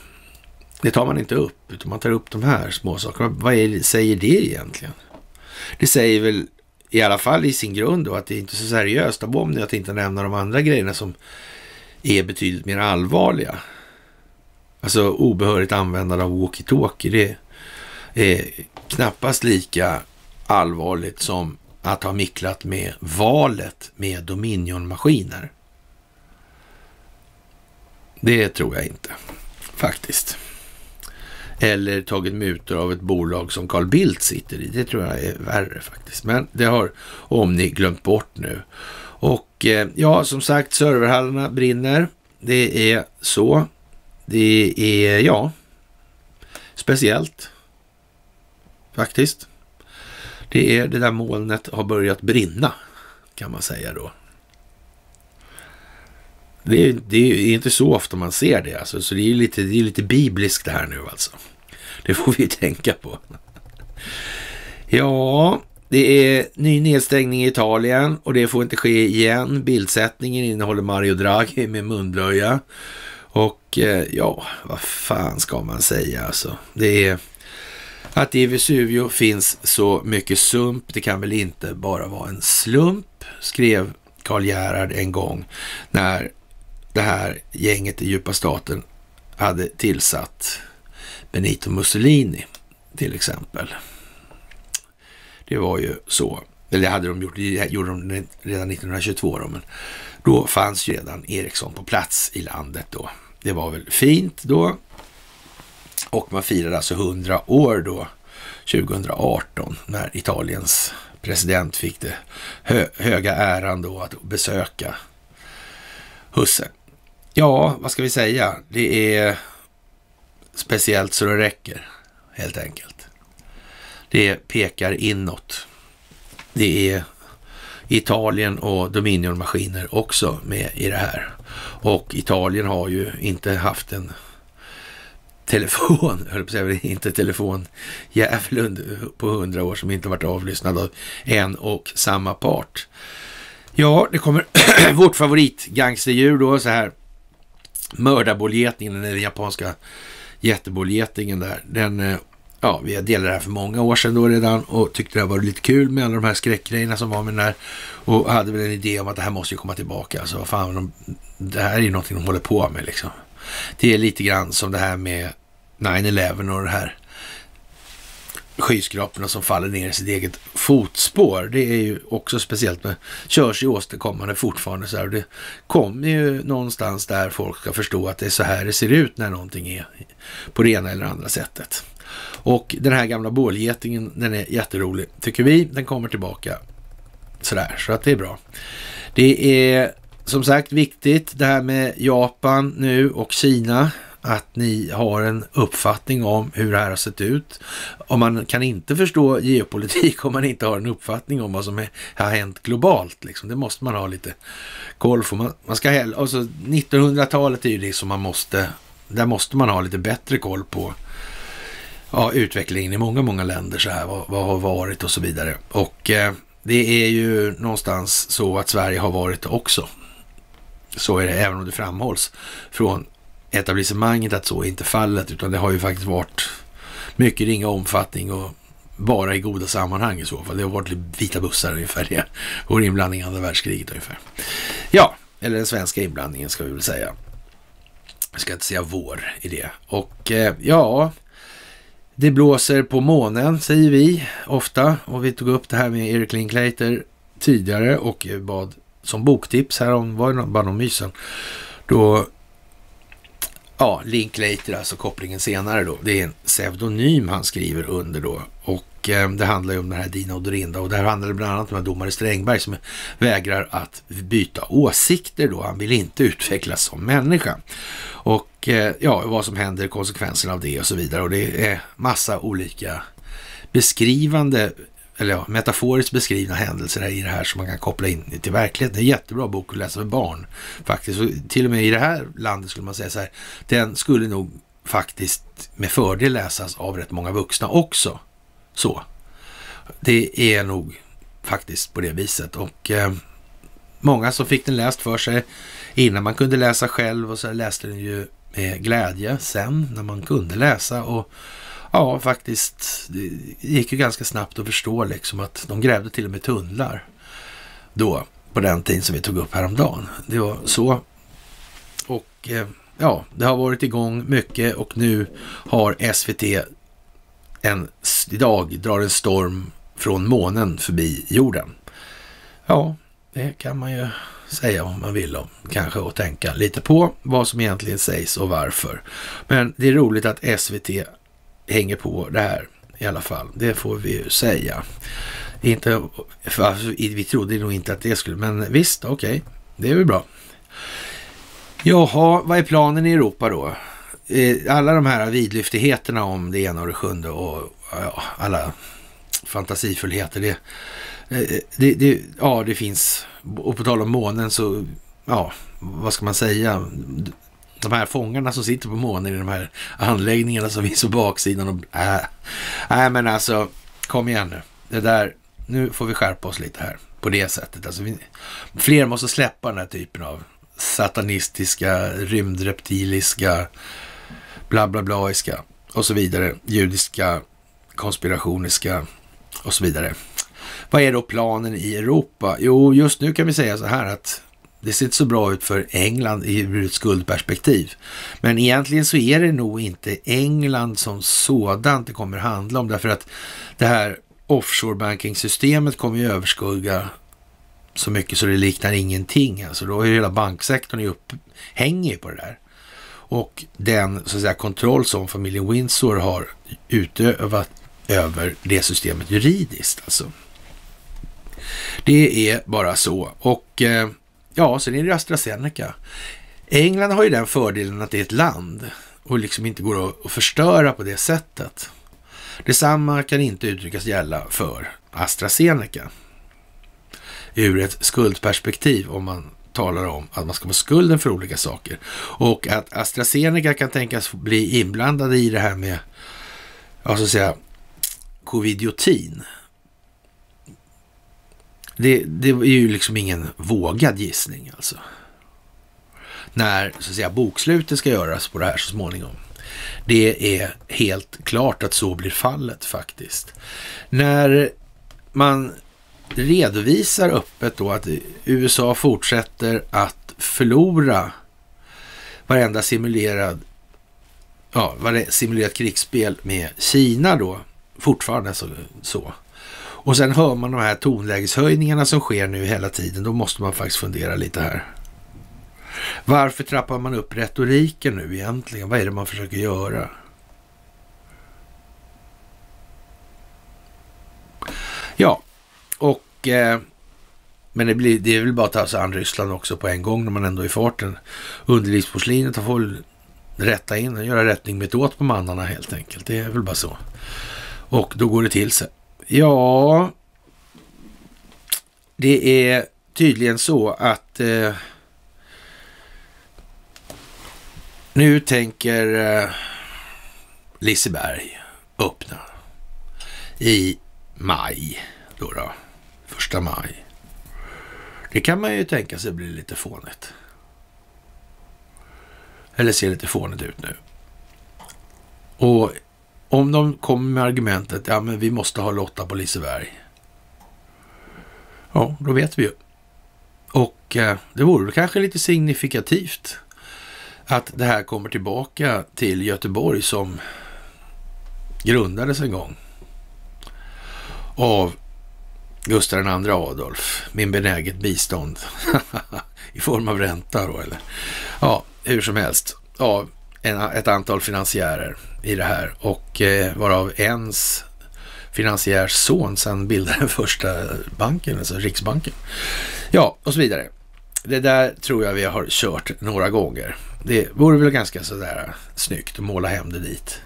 Det tar man inte upp, utan man tar upp de här små sakerna. Vad är, säger det egentligen? Det säger väl i alla fall i sin grund då att det är inte är så seriöst av Bomni att inte nämna de andra grejerna som är betydligt mer allvarliga. Alltså obehörigt användande av walkie-talkie, det är knappast lika allvarligt som att ha micklat med valet med Dominion-maskiner. Det tror jag inte, faktiskt eller tagit mutor av ett bolag som Carl Bildt sitter i. Det tror jag är värre faktiskt. Men det har Omni glömt bort nu. Och eh, ja, som sagt, serverhallarna brinner. Det är så. Det är, ja, speciellt faktiskt. Det är det där molnet har börjat brinna kan man säga då. Det är, det är inte så ofta man ser det alltså, så det är lite, det är lite bibliskt det här nu alltså. Det får vi <laughs> tänka på. Ja, det är ny nedstängning i Italien och det får inte ske igen. Bildsättningen innehåller Mario Draghi med munblöja. Och eh, ja, vad fan ska man säga alltså? Det är att i Vesuvio finns så mycket sump. Det kan väl inte bara vara en slump, skrev Karl Gerhard en gång när det här gänget i djupa staten hade tillsatt Benito Mussolini till exempel. Det var ju så, eller det hade de gjort, det gjorde de redan 1922 då, men då fanns ju redan Ericsson på plats i landet då. Det var väl fint då. Och man firade alltså 100 år då, 2018, när Italiens president fick det hö höga äran då att besöka husse. Ja, vad ska vi säga? Det är speciellt så det räcker, helt enkelt. Det pekar inåt. Det är Italien och Dominion-maskiner också med i det här. Och Italien har ju inte haft en telefon, <laughs> höll på att säga, inte telefonjävel på hundra år som inte varit avlyssnad av en och samma part. Ja, det kommer <clears throat> vårt favoritgangsterdjur då så här Mördarbollgetingen, den japanska jättebollgetingen där. Den, eh, ja, vi delade det här för många år sedan då redan och tyckte det var lite kul med alla de här skräckgrejerna som var med den här. Och hade väl en idé om att det här måste ju komma tillbaka. Alltså vad fan, de, det här är ju någonting de håller på med liksom. Det är lite grann som det här med 9-11 och det här skyskraporna som faller ner i sitt eget fotspår. Det är ju också speciellt med, körs ju återkommande fortfarande så här. Det kommer ju någonstans där folk ska förstå att det är så här det ser ut när någonting är på det ena eller andra sättet. Och den här gamla bålgetingen, den är jätterolig tycker vi. Den kommer tillbaka sådär, så att det är bra. Det är som sagt viktigt det här med Japan nu och Kina att ni har en uppfattning om hur det här har sett ut. Om man kan inte förstå geopolitik <laughs> om man inte har en uppfattning om vad som är, har hänt globalt. Liksom. Det måste man ha lite koll på. Man, man ska, alltså, 1900-talet är ju det som man måste, där måste man ha lite bättre koll på ja, utvecklingen i många, många länder så här, vad, vad har varit och så vidare. Och eh, det är ju någonstans så att Sverige har varit också så är det, även om det framhålls från etablissemanget att så är inte fallet, utan det har ju faktiskt varit mycket ringa omfattning och bara i goda sammanhang i så fall. Det har varit vita bussar ungefär, det. Vår inblandning i andra världskriget ungefär. Ja, eller den svenska inblandningen ska vi väl säga. Jag ska inte säga vår i det. Och eh, ja, det blåser på månen säger vi ofta. Och vi tog upp det här med Eric Linklater tidigare och eh, bad som boktips här om, var det bara någon mysen. Då Ja, Linklater, alltså kopplingen senare då. Det är en pseudonym han skriver under då. Och eh, det handlar ju om den här Dina Dorinda och där handlar det bland annat om domare Strängberg som vägrar att byta åsikter då. Han vill inte utvecklas som människa. Och eh, ja, vad som händer, konsekvenserna av det och så vidare. Och det är massa olika beskrivande eller ja, metaforiskt beskrivna händelser i det här som man kan koppla in till verkligheten. Det är en jättebra bok att läsa för barn faktiskt. Och till och med i det här landet skulle man säga så här, den skulle nog faktiskt med fördel läsas av rätt många vuxna också. Så. Det är nog faktiskt på det viset och eh, många som fick den läst för sig innan man kunde läsa själv och så läste den ju med glädje sen när man kunde läsa och Ja, faktiskt. Det gick ju ganska snabbt att förstå liksom att de grävde till och med tunnlar då på den tiden som vi tog upp häromdagen. Det var så. Och eh, ja, det har varit igång mycket och nu har SVT en, idag drar en storm från månen förbi jorden. Ja, det kan man ju säga om man vill om kanske och tänka lite på vad som egentligen sägs och varför. Men det är roligt att SVT hänger på det här i alla fall. Det får vi ju säga. Inte, alltså, vi trodde nog inte att det skulle, men visst, okej, okay, det är väl bra. Jaha, vad är planen i Europa då? Eh, alla de här vidlyftigheterna om det ena och det sjunde och ja, alla fantasifullheter. Det, eh, det, det, ja, det finns, och på tal om månen så, ja, vad ska man säga? De här fångarna som sitter på månen i de här anläggningarna som finns på baksidan. Och, äh, äh, men alltså, kom igen nu. Det där, nu får vi skärpa oss lite här på det sättet. Alltså, vi, fler måste släppa den här typen av satanistiska, rymdreptiliska, bla bla blaiska och så vidare. Judiska, konspirationiska och så vidare. Vad är då planen i Europa? Jo, just nu kan vi säga så här att det ser inte så bra ut för England ur ett skuldperspektiv. Men egentligen så är det nog inte England som sådant det kommer handla om. Därför att det här offshore banking-systemet kommer ju överskugga så mycket så det liknar ingenting. Alltså då är hela banksektorn upphängig på det där. Och den så att säga, kontroll som familjen Windsor har utövat över det systemet juridiskt. Alltså. Det är bara så. Och eh, Ja, sen är det AstraZeneca. England har ju den fördelen att det är ett land och liksom inte går att förstöra på det sättet. Detsamma kan inte uttryckas gälla för AstraZeneca. Ur ett skuldperspektiv om man talar om att man ska få skulden för olika saker. Och att AstraZeneca kan tänkas bli inblandade i det här med, ja så att säga, covidiotin det, det är ju liksom ingen vågad gissning alltså. När så att säga, bokslutet ska göras på det här så småningom. Det är helt klart att så blir fallet faktiskt. När man redovisar öppet då att USA fortsätter att förlora varenda simulerad, ja, varenda simulerat krigsspel med Kina då, fortfarande så, så och sen hör man de här tonlägeshöjningarna som sker nu hela tiden. Då måste man faktiskt fundera lite här. Varför trappar man upp retoriken nu egentligen? Vad är det man försöker göra? Ja, och eh, men det, blir, det är väl bara att ta sig an Ryssland också på en gång när man ändå är i farten. Underlivsporslinet får väl rätta in och göra rättning med ett åt på mannarna helt enkelt. Det är väl bara så. Och då går det till sig. Ja, det är tydligen så att eh, nu tänker eh, Liseberg öppna i maj. Då då, första maj. Det kan man ju tänka sig blir lite fånigt. Eller ser lite fånigt ut nu. Och om de kommer med argumentet, ja men vi måste ha Lotta på Liseberg. Ja, då vet vi ju. Och eh, det vore kanske lite signifikativt att det här kommer tillbaka till Göteborg som grundades en gång av Gustav II Adolf, min benäget bistånd <laughs> i form av ränta då eller? Ja, hur som helst av en, ett antal finansiärer i det här och eh, varav ens finansiärs son sen bildade den första banken, alltså Riksbanken. Ja, och så vidare. Det där tror jag vi har kört några gånger. Det vore väl ganska sådär snyggt att måla hem det dit,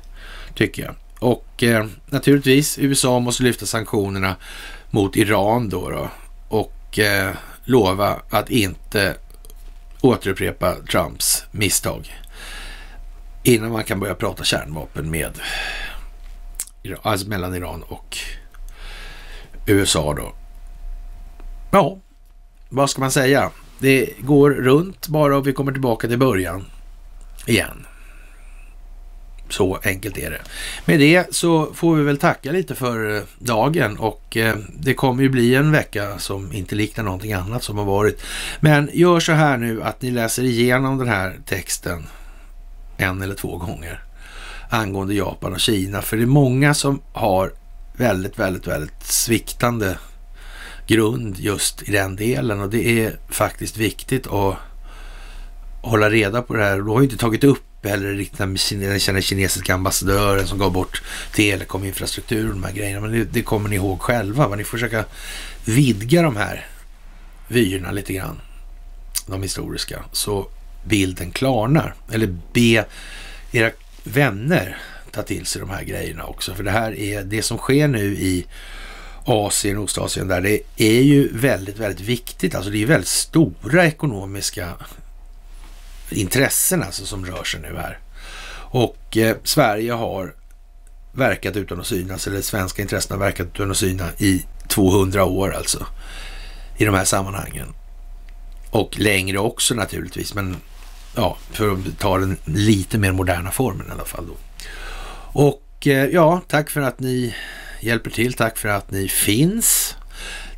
tycker jag. Och eh, naturligtvis, USA måste lyfta sanktionerna mot Iran då, då och eh, lova att inte återupprepa Trumps misstag innan man kan börja prata kärnvapen med alltså mellan Iran och USA då. Ja, vad ska man säga? Det går runt bara och vi kommer tillbaka till början igen. Så enkelt är det. Med det så får vi väl tacka lite för eh, dagen och eh, det kommer ju bli en vecka som inte liknar någonting annat som har varit. Men gör så här nu att ni läser igenom den här texten en eller två gånger angående Japan och Kina. För det är många som har väldigt, väldigt, väldigt sviktande grund just i den delen och det är faktiskt viktigt att hålla reda på det här. Du har ju inte tagit upp eller riktigt den kinesiska ambassadören som gav bort telekominfrastruktur och de här grejerna. Men det, det kommer ni ihåg själva. Va? Ni får försöka vidga de här vyerna lite grann. De historiska. Så bilden klarnar. Eller be era vänner ta till sig de här grejerna också. För det här är det som sker nu i Asien, Ostasien där, det är ju väldigt, väldigt viktigt. Alltså det är väldigt stora ekonomiska intressen alltså som rör sig nu här. Och eh, Sverige har verkat utan att synas, eller svenska intressen har verkat utan att synas i 200 år alltså. I de här sammanhangen. Och längre också naturligtvis, men ja, för att ta den lite mer moderna formen i alla fall då. Och eh, ja, tack för att ni hjälper till. Tack för att ni finns.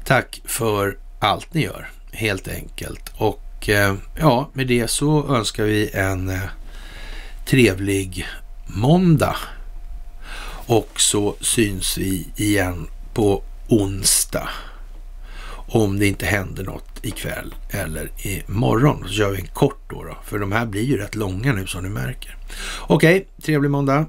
Tack för allt ni gör, helt enkelt. Och eh, ja, med det så önskar vi en eh, trevlig måndag. Och så syns vi igen på onsdag. Om det inte händer något ikväll eller imorgon. Så kör vi en kort då, då. För de här blir ju rätt långa nu som ni märker. Okej, trevlig måndag.